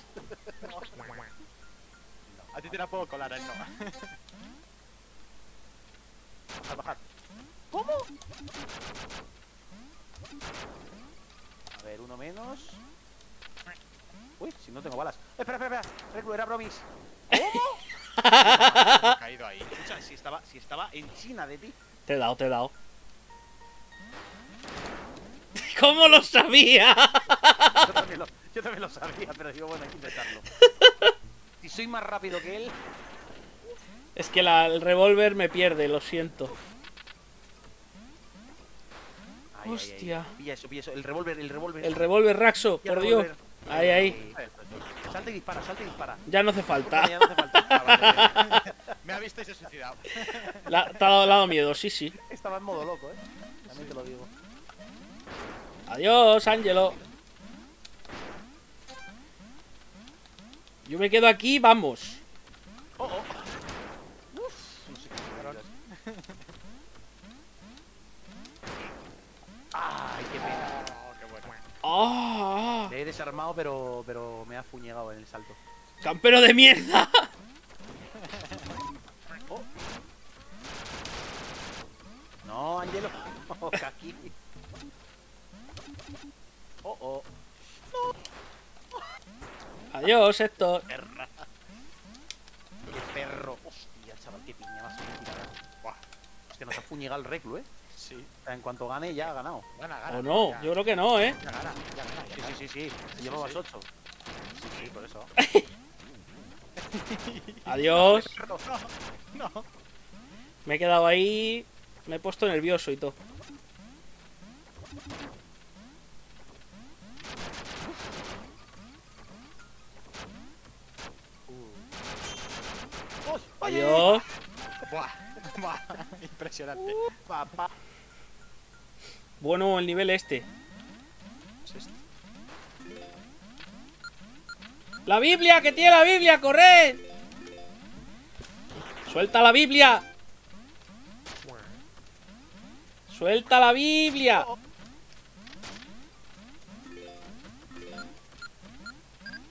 A ti te la puedo colar, a él no. Al bajar. ¿Cómo? A ver, uno menos. Uy, si no tengo balas. Espera, espera, espera. Reclu, era bromis. He caído ahí. Escucha, si estaba, si estaba en China de ti. Te he dado, te he dado. ¿Cómo lo sabía? Yo también lo, yo también lo sabía, pero digo, bueno, hay que intentarlo. Si soy más rápido que él. Es que la- el revólver me pierde, lo siento. Ay, ay, ay. Hostia. Pilla eso, pilla eso. El revólver, el revólver. El revólver Raxo, por Dios. Ahí, ahí. Salta y dispara, salta y dispara. Ya no hace falta. Ya no hace falta. Ah, vale. Me ha visto y se ha suicidado. La- te ha dado, le ha dado miedo, sí, sí. Estaba en modo loco, eh. También te lo digo. Adiós, Ángelo. Yo me quedo aquí, vamos. Oh, oh. Uf, no sé qué cabrón. Ay, qué pena. Oh, qué Le he desarmado, pero, pero me ha fuñegado en el salto. ¡Campero de mierda! Oh. No, Angelo. Oh, Kaki. Oh, oh. Adiós, Héctor. Perra. Qué perro. Hostia, chaval, qué piña tirar. Buah. Hostia, nos ha fuñegado el reclu, eh. Sí. O sea, en cuanto gane, ya ha ganado. Gana, gana. O no, Ya, yo creo que no, ¿eh? ya gana, ya gana. ya Sí, gana. sí, sí, sí. Llevabas sí. 8. Sí, sí, por eso. Adiós. Perro. No. Me he quedado ahí. Me he puesto nervioso y todo. Adiós. Buah. Buah. Impresionante. Papá. Bueno, el nivel este. Es este. ¡La Biblia! ¡Que tiene la Biblia! ¡Corred! ¡Suelta la Biblia! ¡Suelta la Biblia!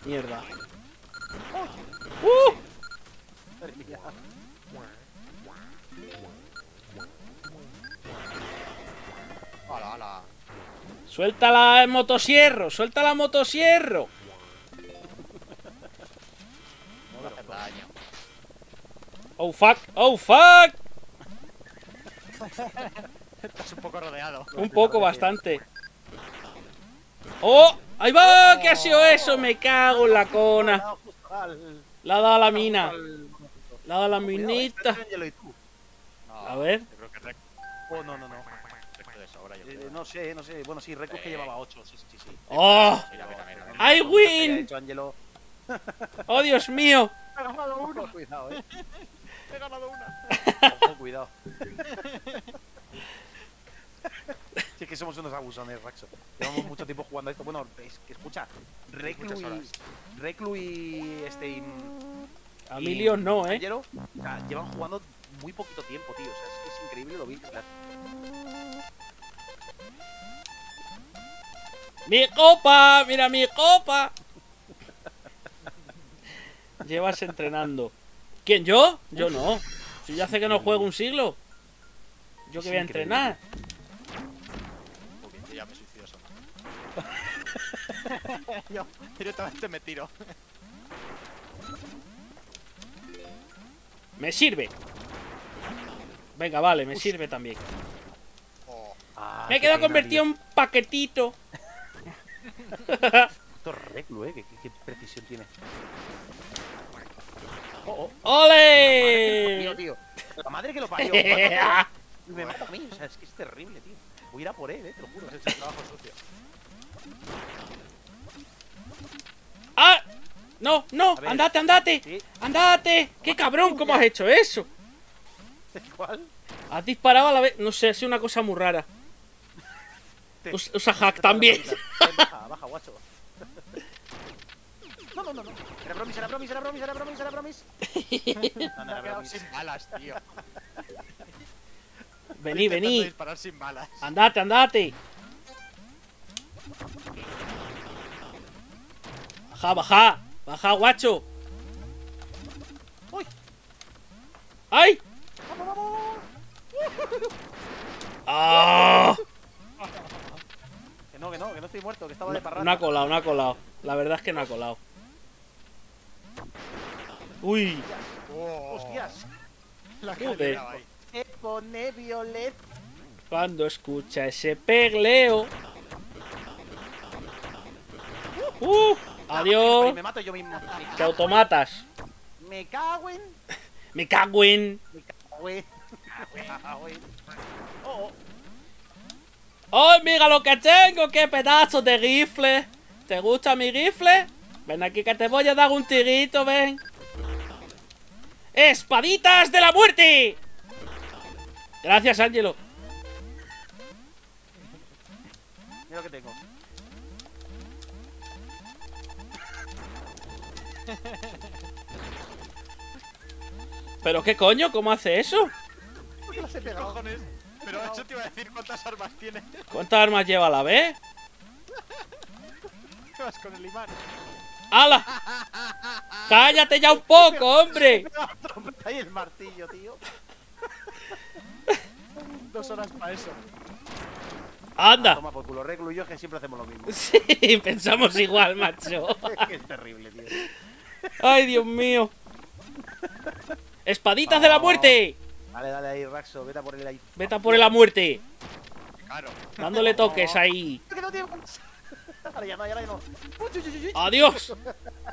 Mierda. ¡Uh! Hala, hala. Suelta la motosierro, suelta la motosierro. Oh fuck, oh fuck. Estás un poco rodeado. Un poco, bastante. ¡Oh! ¡Ahí va! ¿Qué ha sido eso? Me cago en la cona. La ha dado a la mina. La ha dado a la minita. A ver. Oh, no, no, no. Sobra, yo Eh, no sé, no sé. Bueno, sí, Recus que Eh. llevaba 8. Sí, sí, sí. sí. ¡Oh! Mira, mira, mira, mira. ¡I win! ¡Oh, Dios mío! He ganado Ojo, cuidado, eh. He ganado una. Ojo, cuidado. Si es que somos unos abusones, Raxo. Llevamos mucho tiempo jugando a esto. Bueno, es que escucha, Reclu y. Reclu y este no, ¿eh? Angelo, o sea, llevan jugando muy poquito tiempo, tío. O sea, es, que es increíble lo bien que están. ¡Mi copa! ¡Mira mi copa! Llevas entrenando. ¿Quién? ¿Yo? Yo no. Si ya hace que no juego un siglo. ¿Yo que voy a entrenar? Ya me suicido yo directamente me tiro. Me sirve. Venga, vale, me sirve también. Oh, Ah, Me he quedado pena, convertido en paquetito. Esto es Reclu, eh. Qué, qué- precisión tiene. Oh, oh. ¡Ole! Tío. La madre que lo parió. Y me mata a mí. O sea, es que es terrible, tío. Voy a ir a por él, eh. Te lo juro. hecho el trabajo sucio. ¡Ah! No, no, andate, andate. Sí. ¡Andate! ¡Qué cabrón! ¿Cómo has hecho eso? ¿Cuál? Has disparado a la vez. No sé, ha sido una cosa muy rara. Te- Us- usa hack también. Guacho. No, no, no, no. Era bromis, era bromis, era bromis, era bromis, era bromis. No, no era bromis. sin balas, tío. Vení, vení. disparar sin balas. Andate, andate. Baja, baja. Baja, guacho. ¡Uy! ¡Ay! ¡Vamos, vamos! ¡Ah! No, que no, que no estoy muerto, que estaba de parranda. No ha colado, no ha colado. La verdad es que no ha colado. Uy, Oh, ¡Hostias! La que Joder. Se pone violet. cuando escucha ese pegleo. ¡Uh! Ah, Adiós. Me mato yo mismo. Te automatas. Me cago en. Me cago en. Me cago en. Me cago en. Oh, oh. ¡Oh, mira lo que tengo! ¡Qué pedazo de rifle! ¿Te gusta mi rifle? Ven aquí que te voy a dar un tirito, ven. ¡Espaditas de la muerte! Gracias, Ángelo. Mira lo que tengo. ¿Pero qué coño? ¿Cómo hace eso? ¿Por qué cojones? Pero eso te iba a decir cuántas armas tiene. ¿Cuántas armas lleva la vez? ¿Qué vas con el imán? ¡Hala! ¡Cállate ya un poco, hombre! Y el martillo, tío. Dos horas para eso. ¡Anda! Toma por culo, Reclu y yo que siempre hacemos lo mismo. Sí, pensamos igual, macho. Es que es terrible, tío. ¡Ay, Dios mío! ¡Espaditas de la muerte! Dale, dale ahí, Raxo, vete a por él ahí. Vete a por la muerte. Claro. Dándole toques ahí. Ahora ya no, ya no. ¡Adiós!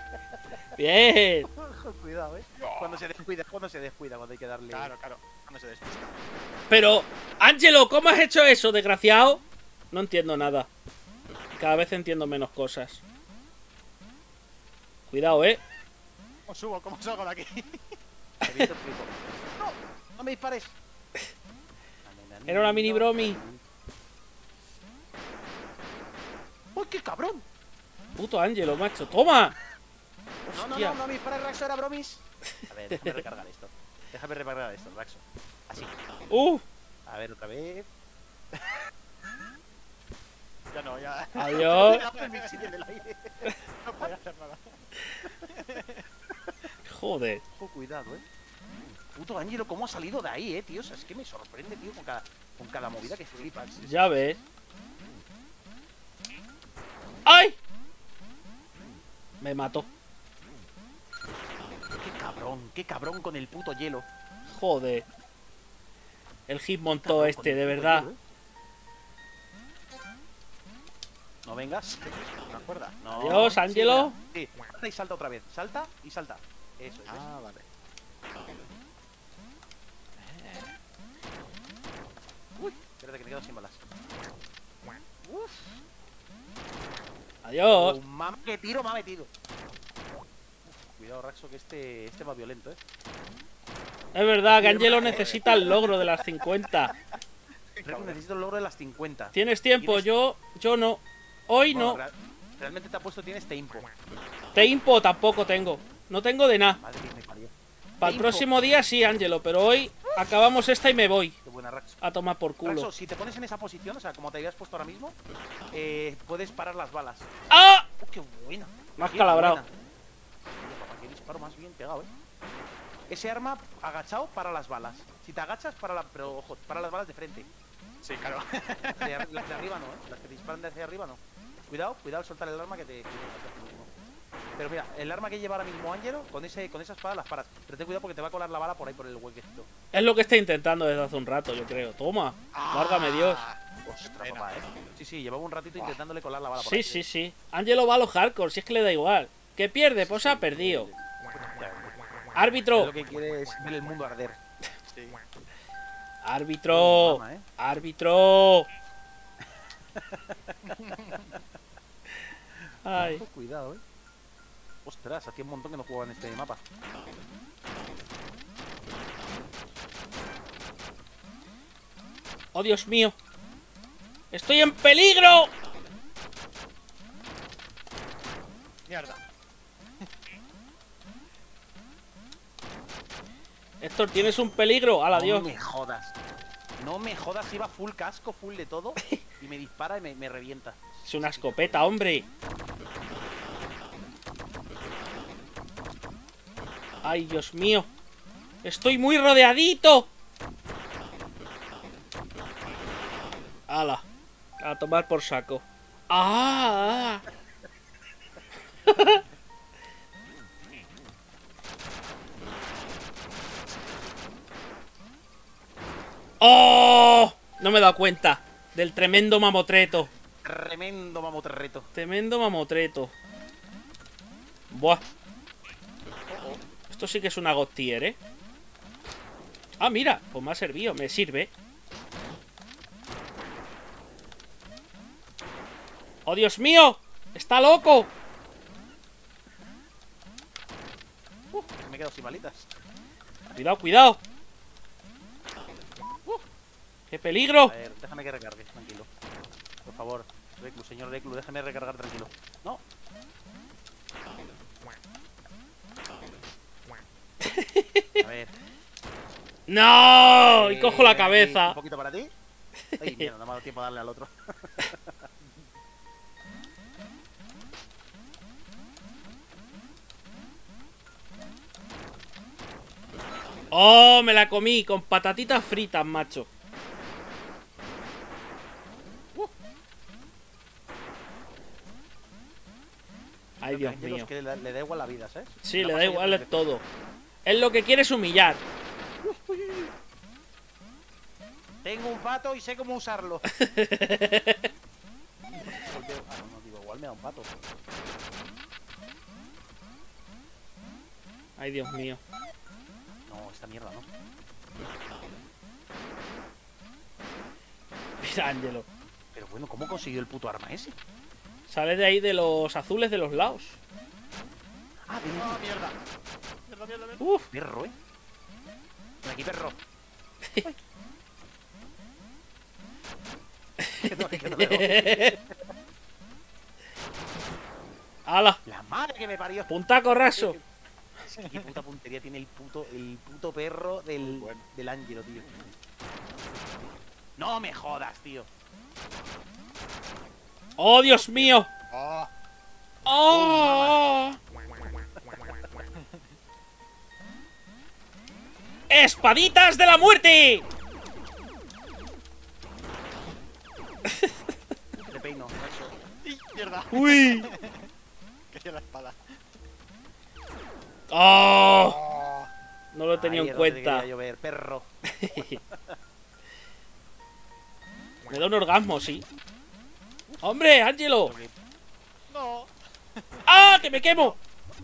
Bien. Cuidado, eh. Cuando se descuida, cuando se descuida, cuando hay que darle. Claro, claro. Cuando se despista. Pero, Ángelo, ¿cómo has hecho eso, desgraciado? No entiendo nada. Cada vez entiendo menos cosas. Cuidado, eh. ¿Cómo subo? ¿Cómo salgo de aquí? No, no me dispares. Era una mini bromi. ¡Uy, qué cabrón! Puto Ángelo, macho. ¡Toma! No, no, Hostia. no, no me dispares, Raxo, era bromis. A ver, déjame recargar esto. Déjame recargar esto, Raxo. Así. ¡Uh! A ver, otra vez. Ya no, ya. Adiós. Joder. Ojo, cuidado, eh. Puto Ángelo, ¿cómo ha salido de ahí, eh, tío? O sea, es que me sorprende, tío, con cada, con cada movida que flipas. Ya ves. ¡Ay! Me mató. Qué cabrón, qué cabrón con el puto hielo. Joder. El Cabrón, con este, de verdad. hielo, ¿eh? No vengas. ¿Te acuerdas? No. Adiós, Sí, salta y salta otra vez. Salta y salta. Eso es. Ah, vale. Espérate que me quedo sin balas. Uf. Adiós. Oh, que tiro, me ha metido. Uf, cuidado, Raxo, que este, este va violento, eh. Es verdad que Angelo necesita el logro de las 50. Creo que necesito el logro de las 50. ¿Tienes tiempo? Tienes- Yo, yo no. Hoy Bueno, no. real- realmente te ha puesto tienes tempo. Tempo tampoco tengo. No tengo de nada. Madre mía, me. Para el próximo día sí, Angelo, pero hoy acabamos esta y me voy Qué buena, Raxo. a tomar por culo. Raxo, si te pones en esa posición, o sea, como te habías puesto ahora mismo, eh, puedes parar las balas. ¡Ah! ¡Oh, qué buena! Qué calabrado. buena. Oye, papá, qué disparo más bien pegado, eh. Ese arma agachado para las balas. Si te agachas, para la. Pero ojo, para las balas de frente. Sí, claro. Las de arriba no, ¿eh? Las que disparan de hacia arriba no. Cuidado, cuidado al soltar el arma que te. que te Pero mira, el arma que lleva ahora mismo Ángelo, con ese, con esa espada las paras. Pero ten cuidado porque te va a colar la bala por ahí por el huequecito. Es lo que está intentando desde hace un rato, yo creo. Toma. Válgame Dios. Ostras, papá, eh. Sí, sí, llevaba un ratito intentándole colar la bala por Sí, ahí. sí, sí. Angelo va a los hardcore, si es que le da igual. ¿Qué pierde? Pues ha perdido. Árbitro. Lo que quiere es ver el mundo arder. Sí. Árbitro. Mama, ¿eh? Árbitro. Ay. Cuidado, eh. Ostras, hacía un montón que no jugaba en este mapa. Oh, Dios mío. Estoy en peligro. Mierda. Héctor, tienes un peligro. Ala, no Dios. me jodas. No me jodas, iba full casco, full de todo. y me dispara y me, me revienta. Es una escopeta, hombre. Ay, Dios mío. Estoy muy rodeadito. Ala. A tomar por saco. Ah. ¡Oh! No me he dado cuenta del tremendo mamotreto. Tremendo mamotreto. Tremendo mamotreto. Buah. Esto sí que es una God tier, ¿eh? Ah, mira, pues me ha servido, me sirve. ¡Oh, Dios mío! ¡Está loco! Uh, me he quedado sin balitas. Cuidado, cuidado. ¡Qué peligro! A ver, déjame que recargue, tranquilo. Por favor, Reclu, señor Reclu, déjame recargar tranquilo. No. A ver. ¡No! Y cojo la Eh, cabeza. Un poquito para ti. Ay, mierda, no me ha dado tiempo a darle al otro. ¡Oh! Me la comí con patatitas fritas, macho. Ay, Creo que Dios mío. que le, le da igual la vida, ¿sabes? Sí, La le da igual todo. Él lo que quiere es humillar. Tengo un pato y sé cómo usarlo. Ah, igual me da un pato. Ay, Dios mío. No, esta mierda no. Mira, Ángelo. Pero bueno, ¿cómo consiguió el puto arma ese? Sale de ahí de los azules de los lados. Ah, de Ah, mierda. Mierda, mierda, mierda. Uf. perro, ¿eh? Ven aquí, perro. Que no, que no le doy. ¡Hala! La madre que me parió. ¡Puntaco raso! Qué puta puntería tiene el puto, el puto perro del, bueno. del Ángelo, tío. No me jodas, tío. ¡Oh, Dios mío! Ah, ¡Oh! ¡Espaditas de la muerte! Te peino, eso. y Mierda, ¡Uy! quería la espada. ¡Oh! Oh, No lo he tenido Ahí en cuenta. llover, perro. Me da un orgasmo, sí. ¡Hombre, Ángelo! No. ¡Ah, que me quemo!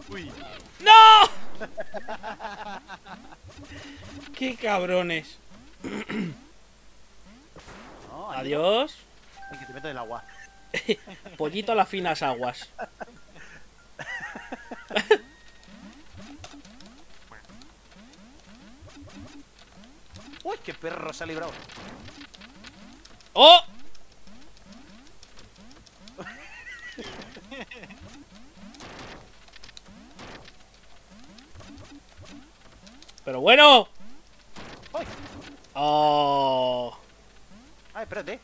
Uy. ¡No! ¡Qué cabrones! No, Adiós. que te meto el agua. Pollito a las finas aguas. Uy, qué perro se ha librado. ¡Oh! Pero bueno. ¡Ay! ¡Oh! Ay, espérate.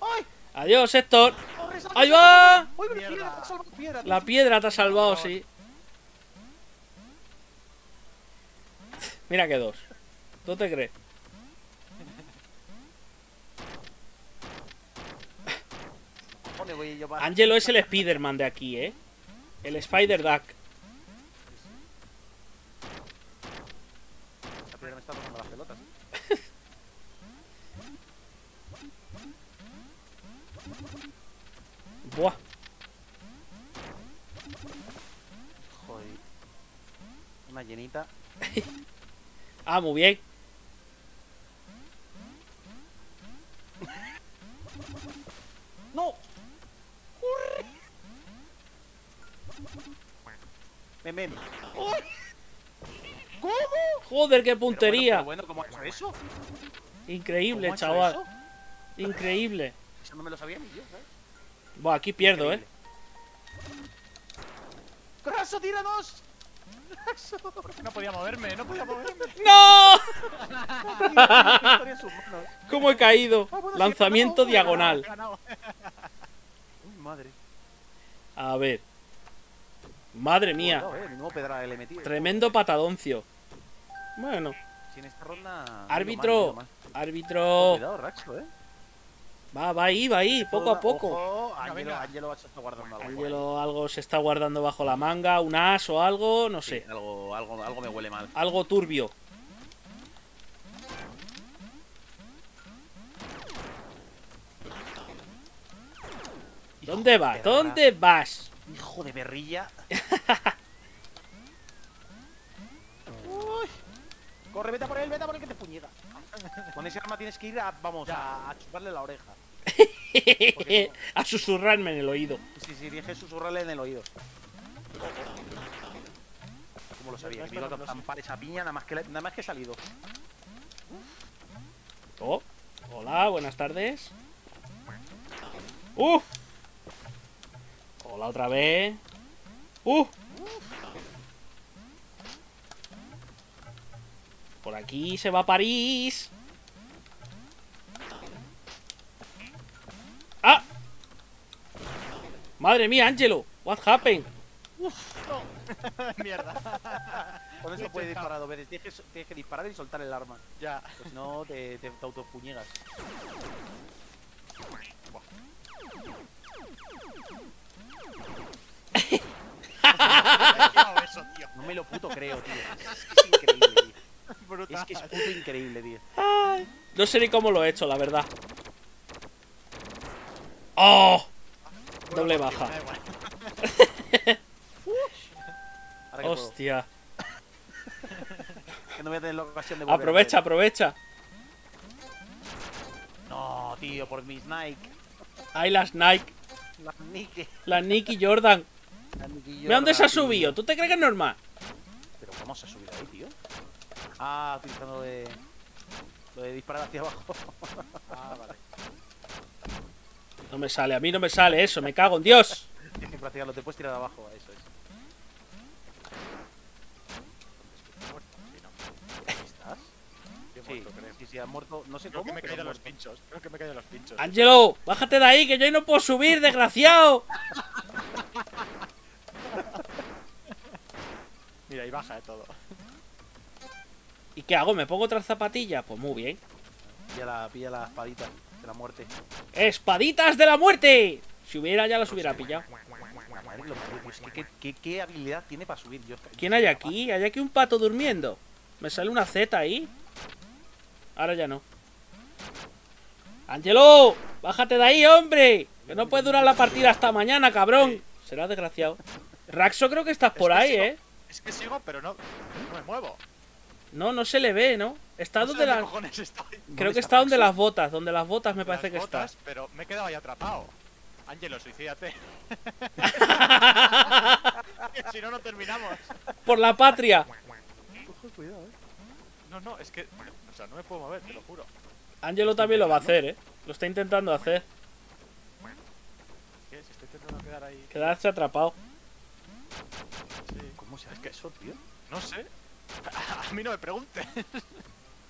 ¡Ay! Adiós, Héctor. ¡Corre, salva, ¡Ahí va! salva! ¡Uy, pero Mierda. piedra! te ha salvado piedra, tío. La piedra te ha salvado, sí. Mira que dos. ¿Tú te crees? Angelo es el Spider-Man de aquí, ¿eh? El Spider-Duck. La piedra me está tocando las pelotas. Buah. Joder. Una llenita. Ah, muy bien. ¡No! ¡Corre! Ven, ven. ¿Cómo? Joder, qué Pero puntería. Bueno, pero bueno, ¿cómo ha hecho eso? Increíble, ¿Cómo ha hecho chaval. eso? Increíble. Eso no me lo sabía ni yo, ¿sabes? Buah, aquí pierdo, ¿eh? ¡Craso, tíranos! ¡Craso! ¿Por qué no podía moverme? No podía moverme. ¡No! ¿Cómo he caído? Ah, Lanzamiento diagonal. Madre. A ver. Madre mía. Eh. Tremendo patadoncio. Bueno, Si en esta ronda. no he árbitro. Árbitro. Va, va ahí, va ahí, poco a poco. Angelo. Angelo se está guardando algo. Angelo algo se está guardando bajo la manga, un as o algo, no Sí, sé. algo, algo, algo me huele mal. Algo turbio. ¿Dónde vas? ¿Dónde vas? Hijo de berrilla. Uy. Corre, vete a por él, vete a por él que te puñeta. Con ese arma tienes que ir a, vamos, a, a chuparle la oreja. A susurrarme en el oído. Sí, sí, dije susurrarle en el oído. ¿Cómo lo sabía? Me iba a zampar esa piña nada más que, nada más que he salido. Oh, hola, buenas tardes. ¡Uh! Hola otra vez. ¡Uh! Por aquí se va a París. ¡Ah! Madre mía, Angelo. What happened? Mierda. Con eso Bien puedes intentado. disparar dos veces. Tienes que, tienes que disparar y soltar el arma. Ya. Pues si no, te, te, te autopuñegas. ¿Qué hago eso? No me lo puto creo, tío. Es, es increíble, tío. Brutal. Es que es puto increíble, tío. No sé ni cómo lo he hecho, la verdad. ¡Oh! Doble baja. Ahora. Hostia. Que no voy a tener la ocasión de volver Aprovecha, aprovecha. No, tío, por mis Nike. Ahí las Nike. Las Nike. Las Nicky Jordan. Las Nike Mira dónde se ha subido. ¿Tú te crees que es normal? Pero ¿cómo se ha subido ahí, tío? Ah, utilizando lo de... Lo de disparar hacia abajo. ah, vale. No me sale, a mí no me sale eso. Me cago en Dios. Tienes que practicarlo, te puedes tirar de abajo, eso es. Sí, sí, sí, ha muerto, no sé Creo cómo, que me he caído los pinchos. Creo que me he caído los pinchos. Angelo, bájate de ahí, que yo ahí no puedo subir, desgraciado. Mira, y baja de todo. ¿Y qué hago? ¿Me pongo otras zapatillas? Pues muy bien. Pilla la, pilla la espadita de la muerte. ¡Espaditas de la muerte! Si hubiera, ya los hubiera pillado. Qué, qué- qué habilidad tiene para subir. Yo, ¿Quién hay aquí? ¿Hay aquí un pato durmiendo? Me sale una Z ahí. Ahora ya no. ¡Ángelo! ¡Bájate de ahí, hombre! Que no puede durar la partida hasta mañana, cabrón. Será desgraciado. Raxo creo que estás por Es que ahí, sigo- ¿eh? Es que sigo, pero no, no me muevo. No, no se le ve, ¿no? Está No donde dónde las... Creo que está donde las botas. Donde las botas me parece Las que está. Pero me he quedado ahí atrapado. Ángelo, suicídate. si no, no terminamos. Por la patria. Ojo, cuidado, eh. No, no, es que. O sea, no me puedo mover, te lo juro. Ángelo también lo va a hacer, ¿eh? Lo está intentando hacer. ¿Qué? Si estoy intentando quedar ahí. Quedarse atrapado. Sí. ¿Cómo se hace eso, tío? No sé. A mí no me pregunte.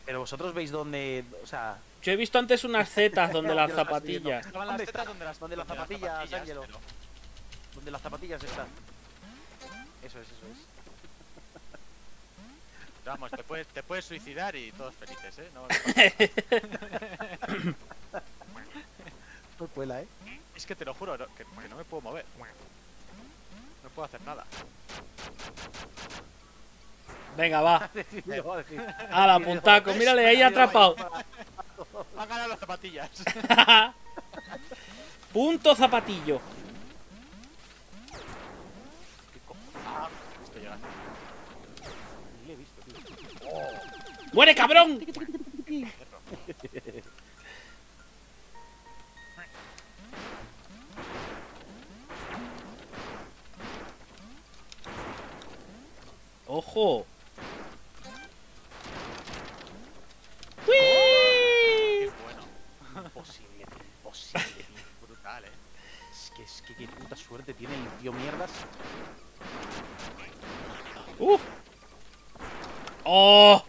Pero vosotros veis dónde. O sea. Yo he visto antes unas zetas donde las zapatillas. Estaban las ¿Dónde tetas está? donde las, ¿Dónde las zapatillas, Ángelo? pero- Donde las zapatillas están. Eso es, eso es. pero Vamos, te puedes, te puedes suicidar y todos felices, ¿eh? No, No cuela, eh. es que te lo juro, no- que, que no me puedo mover. No puedo hacer nada. Venga, va. Va a decir. A la puntaco. Mírale ahí atrapado. Han ganado las zapatillas. Punto zapatillo. Ah, estoy ¡Ojo! Qué ¡Uy! bueno. Imposible. Imposible. Brutal, ¿eh? Es que, es que qué puta suerte tiene el tío mierdas. ¡Uf! ¡Oh!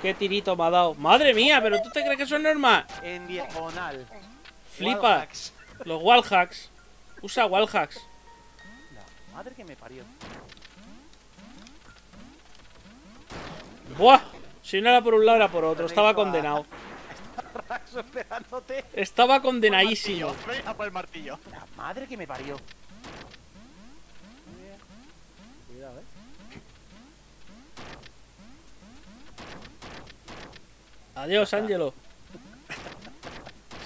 ¡Qué tirito me ha dado! ¡Madre mía! ¿Pero tú te crees que eso es normal? En diagonal. Flipa. Wallhacks. Los wallhacks. Usa wallhacks. La madre que me parió. ¡Buah! Si no era por un lado era por otro. Estaba condenado. Esperándote. Estaba condenadísimo. Venga por el martillo. La madre que me parió. Cuidado, eh. Adiós, Ángelo.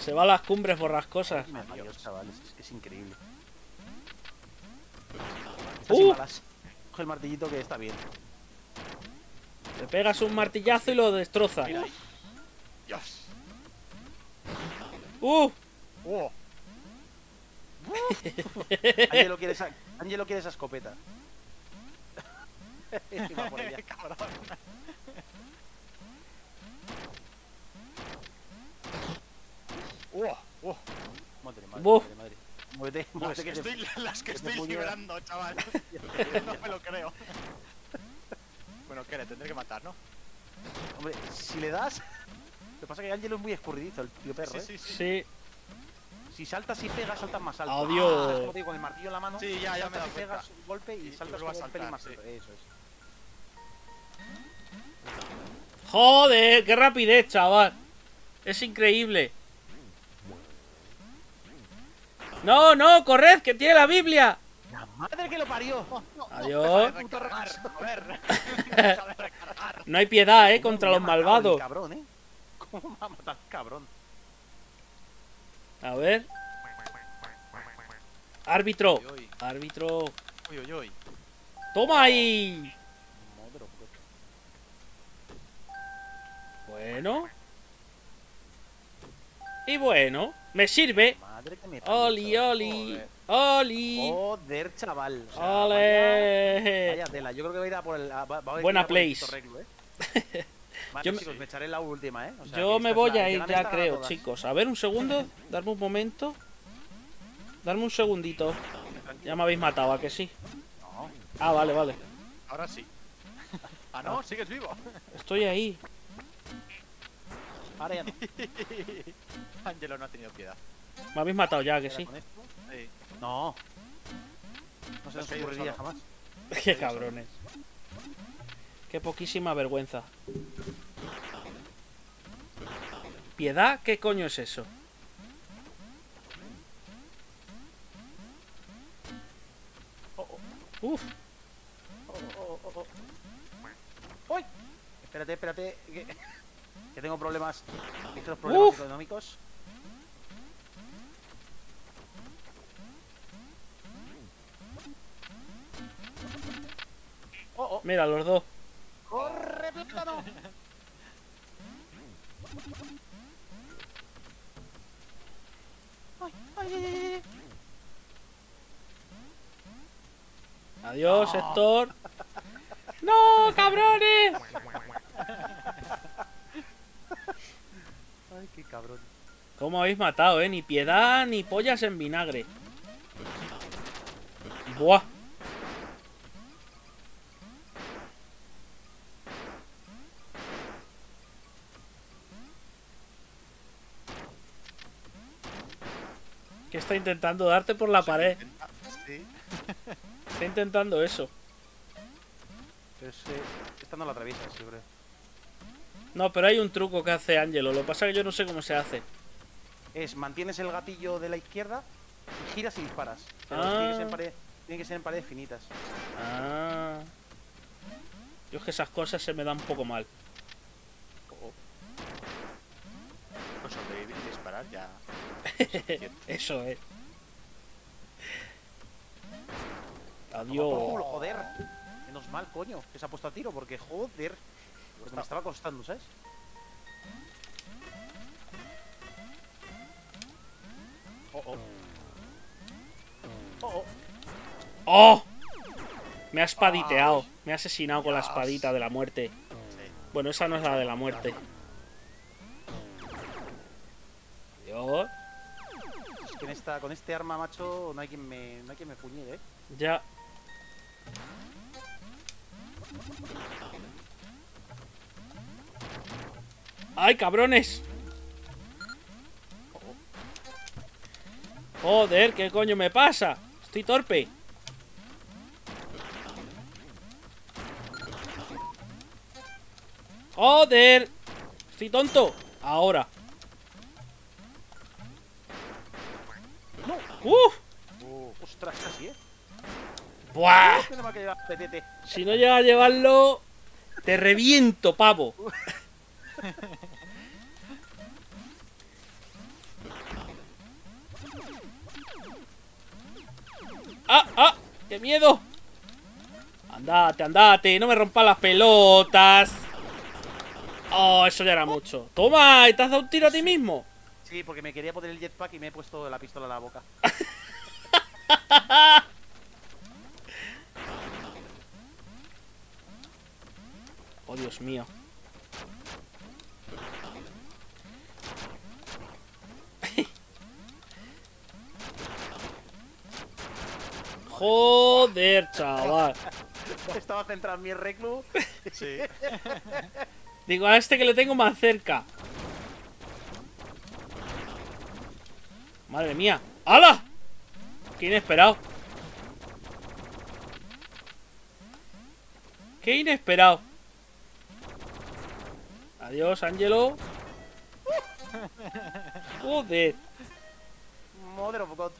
Se va a las cumbres borrascosas. Parió, chavales. Es que es increíble. Uh. Coge el martillito que está bien. Le pegas un martillazo y lo destroza. Mira ahí. Dios. ¡Uh! Oh, Angelo quiere esa, Angelo quiere esa escopeta. Oh, oh. Madre, madre, Buf. madre, madre. Muévete, Las muévete que, que te- estoy, las que que estoy liberando, chaval. No me lo creo. Bueno, ¿qué? Le tendré que matar, ¿no? Hombre, si le das. Lo que pasa es que Angelo es muy escurridizo, el tío perro, Sí, ¿eh? sí, sí. Sí. Si saltas y pegas, saltas más alto. Adiós. ¿Sabes cómo te digo? Con el martillo en la mano. Sí, ya, ya me y pegas un golpe y, Y saltas vuelvo a como un pelín saltar, más sí. alto. Eso es. ¡Joder! ¡Qué rapidez, chaval! Es increíble. ¡No, no! ¡Corred! ¡Que tiene la Biblia! ¡La madre que lo parió! Adiós. Puto recargar, joder. No hay piedad, ¿eh? Contra los malvados. cabrón, ¿eh? ¿Cómo me ha matado el cabrón? A ver. Árbitro. Árbitro. uy, uy, uy. ¡Toma ahí! Pues. Bueno. Y bueno. Me sirve. Madre que me Oli, oli. Oli. Joder, chaval. O sea, Ole. vaya tela. Yo creo que va a ir a por el. a- va- va a ir Buena a por el place. ¿eh? Vale, Yo me- chicos, me echaré la última, ¿eh? O sea, Yo me voy la- a ir ya, creo, todas. chicos. A ver, un segundo. Darme un momento. Darme un segundito. Ya me habéis matado, ¿a que sí? No, Ah, vale, vale. Ahora sí. Ah, no, sigues vivo. Estoy ahí. ahora ya no. Angelo no ha tenido piedad. Me habéis matado ya, ¿a que sí? con esto. No. No se nos ocurriría jamás. Qué cabrones. Qué poquísima vergüenza. ¿Piedad? ¿Qué coño es eso? Oh, oh. Uf. Oh, oh, oh, oh, ¡Uy! Espérate, espérate. Que, tengo problemas. Ligeros problemas Uf. económicos. Mira, los dos. ¡Corre, plátano! ¡Ay, ay, ay! Adiós, Héctor. ¡No, cabrones! ¡Ay, qué cabrón! ¿Cómo habéis matado, eh? Ni piedad ni pollas en vinagre. Buah. Intentando darte por la pared? Sí. Está intentando eso. Pero esta no la atraviesa, sí, creo. No, pero hay un truco que hace Ángelo. Lo que pasa es que yo no sé cómo se hace. Es mantienes el gatillo de la izquierda y giras y disparas. Pero Ah. tiene, que ser en pared- tiene que ser en paredes finitas. Ah. Yo es que esas cosas se me dan un poco mal. Con sobrevivir y disparar ya. Eso es. Por Adiós. culo, joder. Menos mal, coño, que se ha puesto a tiro, porque joder. Porque me estaba costando, ¿sabes? Oh, oh. Oh, oh. ¡Oh! Me ha espaditeado. Me ha asesinado con la espadita de la muerte. Bueno, esa no es la de la muerte. Adiós. En esta, con este arma, macho, no hay quien me, no hay quien me puñe, ¿eh? Ya. ¡Ay, cabrones! Joder, ¿qué coño me pasa? Estoy torpe. Joder. Estoy tonto. Ahora. ¡Uf! Uh, Ostras, casi, ¿eh? PTT. Si no llega a llevarlo, te reviento, pavo. ¡Ah, ah! ¡Qué miedo! Andate, andate, no me rompas las pelotas. Oh, eso ya era mucho. Toma, ¿y te has dado un tiro a ti mismo? Sí, porque me quería poner el jetpack y me he puesto la pistola en la boca. Oh, Dios mío. Joder, chaval. Estaba centrado en mi reclu. sí. Digo, a este que le tengo más cerca. Madre mía. ¡Hala! Qué inesperado. Qué inesperado. Adiós, Angelo. Joder. Mother of God.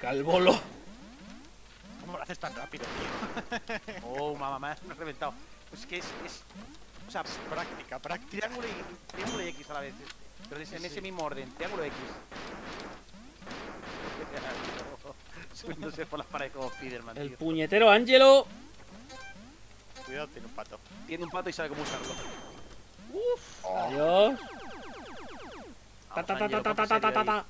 Calvolo. ¿Cómo lo haces tan rápido, tío? Oh, mamá, me has reventado. Pues que es, es. O sea, Práctica, práctica. triángulo y, triángulo y X a la vez. Pero es en ese mismo orden. Triángulo X. Subiéndose por las paredes como Spiderman, El tío. puñetero Angelo. Cuidado, tiene un pato. Tiene un pato y sabe cómo usarlo. Adiós. Ta ta ta ta ta ta ta ta ta.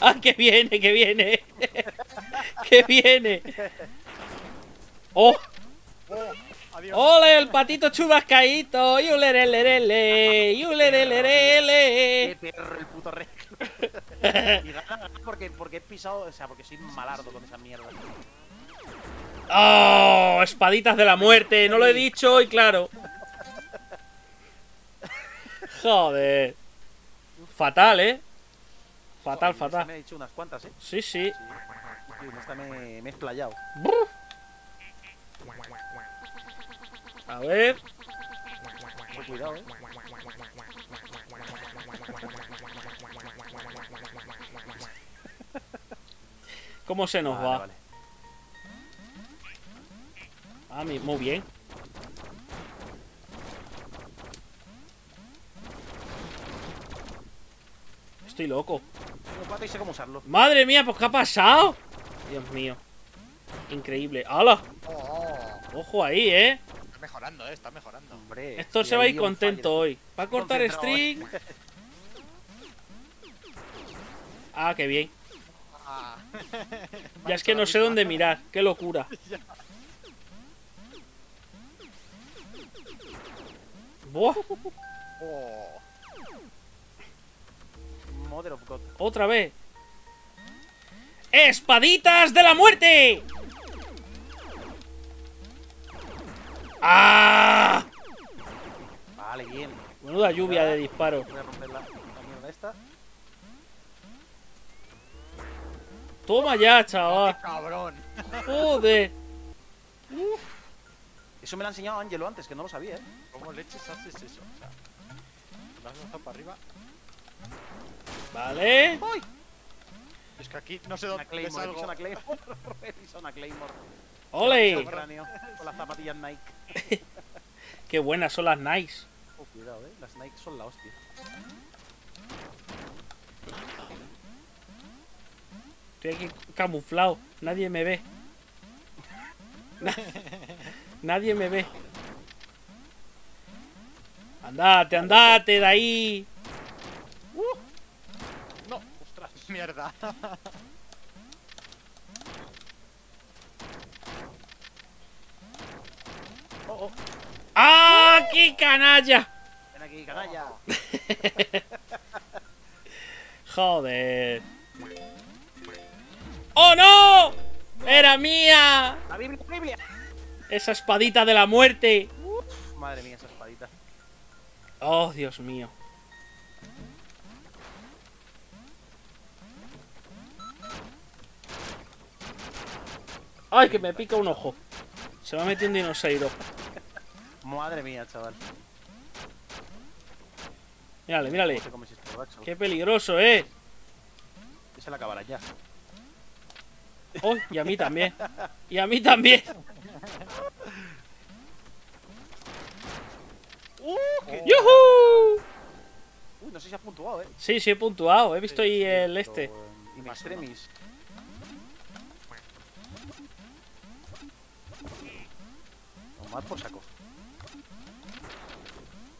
¡Ah, que viene, que viene! ¡Que viene! ¡Oh! ¡Ole, el patito chubascaíto! ¡Qué ¡Yulerelere! ¡Yulerelere! perro el puto reclu! y gana porque, porque he pisado, o sea, porque soy malardo con esa mierda. ¡Oh! Espaditas de la muerte, no lo he dicho y claro. Joder. Fatal, ¿eh? Fatal, Joder, fatal. Me ha dicho unas cuantas, ¿eh? Sí, sí. Sí. Tío, me he explayado. A ver. Cuidado, eh. ¿Cómo se nos Vale, va? vale. Ah, muy bien. Estoy loco. Y sé cómo usarlo. Madre mía, pues ¿qué ha pasado? Dios mío. Increíble. ¡Hala! Oh, Ojo ahí, ¿eh? Está mejorando, eh, está mejorando. Hombre. Esto se va a ir on contento hoy. Va a cortar eh. string. Ah, qué bien. Ah. Ya es que no sé dónde mirar. Qué locura. Buah, Oh. Mother of God. otra vez. ¡Espaditas de la muerte! ¡Ah! Vale, bien. Menuda lluvia de disparos. Voy a romper la, la mierda esta. Toma ya, chaval. Cabrón. Joder. Eso me lo ha enseñado Angelo antes, que no lo sabía, eh. ¿Cómo leches haces eso? O sea, has lanzado para arriba. Vale. ¡Uy! Es que aquí no sé dónde Claymore, he algo. pisado una Claymore. He pisado una Claymore. Ole. con las zapatillas Nike. Qué buenas son las nice. Oh, cuidado, eh. Las Nike son la hostia. Estoy aquí camuflado. Nadie me ve. Na- Nadie me ve. Andate, andate de ahí. No, ostras, mierda. Oh, oh. ¡Ah, qué canalla! Ven aquí, canalla. Joder. ¡Oh, no! ¡Era mía! La Biblia, la Biblia. Esa espadita de la muerte. Madre mía, esa espadita. Oh, Dios mío. ¡Ay, que me pica un ojo! Se me ha metido un dinosaurio. Madre mía, chaval. Mírale, mírale. Cómo. ¡Qué peligroso, eh! Se la acabará ya. ¡Oh! Y a mí también. Y a mí también. ¡Uh! qué- ¡Yuhu! Uy, no sé si has puntuado, eh. Sí, sí, he puntuado. He visto ahí el este. Y mi extremis. Tomad por saco.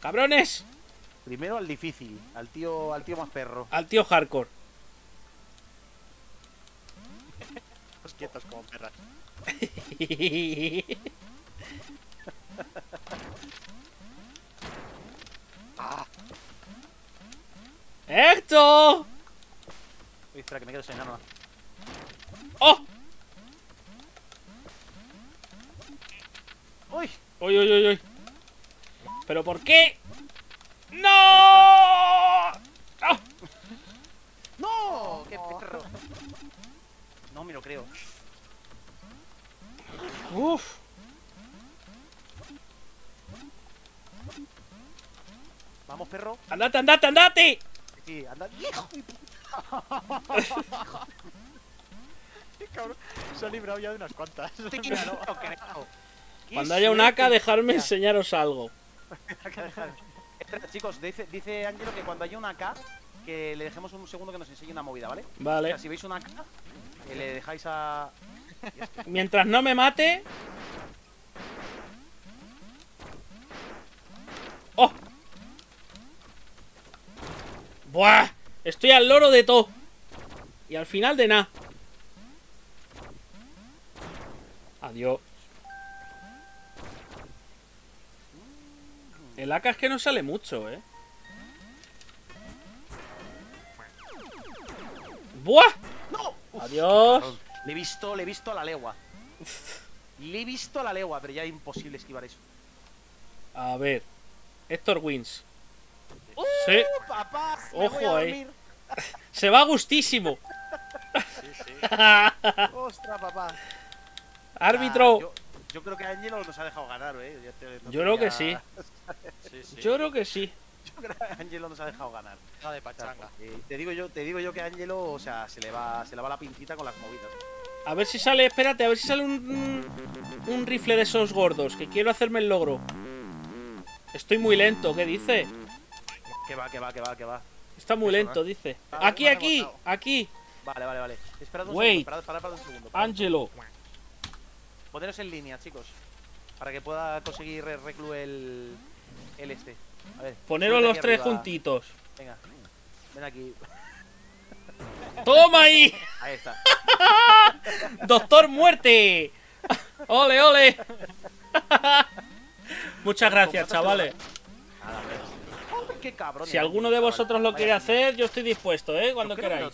¡Cabrones! Primero al difícil, al tío, al tío más perro. Al tío hardcore. Los quietos como perras. Ah, ¡Esto! Uy, espera, que me quedo sin. ¡Oh! ¡Uy! ¡Uy, uy, uy, uy! ¿Pero por qué? ¡No! ¡No! ¡Qué perro! No me lo creo. ¡Uf! Vamos, perro. ¡Andate, andate, andate! Sí, anda. ¡Hijo de puta! qué cabrón. Se ha librado ya de unas cuantas. Mira, no lo creo. ¡Qué Cuando haya un AK, dejarme enseñaros algo. Espera, chicos, dice, dice Angelo que cuando haya un AK, que le dejemos un segundo que nos enseñe una movida, ¿vale? O Vale. sea, si veis un AK, que le dejáis a. Mientras no me mate... ¡Oh! ¡Buah! Estoy al loro de todo. Y al final de nada. Adiós. El AK es que no sale mucho, ¿eh? ¡Buah! ¡No! Uf, Adiós. Le he visto, le he visto a la legua. Le he visto a la legua, pero ya es imposible esquivar eso. A ver. Héctor wins. ¡Uh, Sí. papá! Ojo ahí. Se va gustísimo. Sí, sí. ¡Ostras, papá! Árbitro. Ah, yo, Yo creo que Angelo nos ha dejado ganar, ¿eh? Ya te- no Yo creo que Sí, sí. Yo creo que sí. Yo creo que Angelo nos ha dejado ganar. Nada de pachanga. Eh, te digo yo, te digo yo que Angelo, o sea, se le va, se le va la pincita con las movidas. A ver si sale, espérate, a ver si sale un, un rifle de esos gordos, que quiero hacerme el logro. Estoy muy lento, ¿qué dice? Que va, que va, que va, que va. Está muy lento, ¿no? dice. Ah, Aquí, aquí, aquí. Vale, vale, vale. Esperad un Wait. segundo, esperad, parad, parad un segundo. Angelo. Poneros en línea, chicos. Para que pueda conseguir re- reclu el, el este. A ver. Poneros los tres arriba. juntitos. Venga. Ven aquí. ¡Toma ahí! Ahí está. ¡Doctor Muerte! ¡Ole, ole! Muchas gracias, chavales. Nada, hombre. Joder, qué cabrón. Si alguno de vosotros lo quiere hacer, yo estoy dispuesto, ¿eh? Cuando queráis.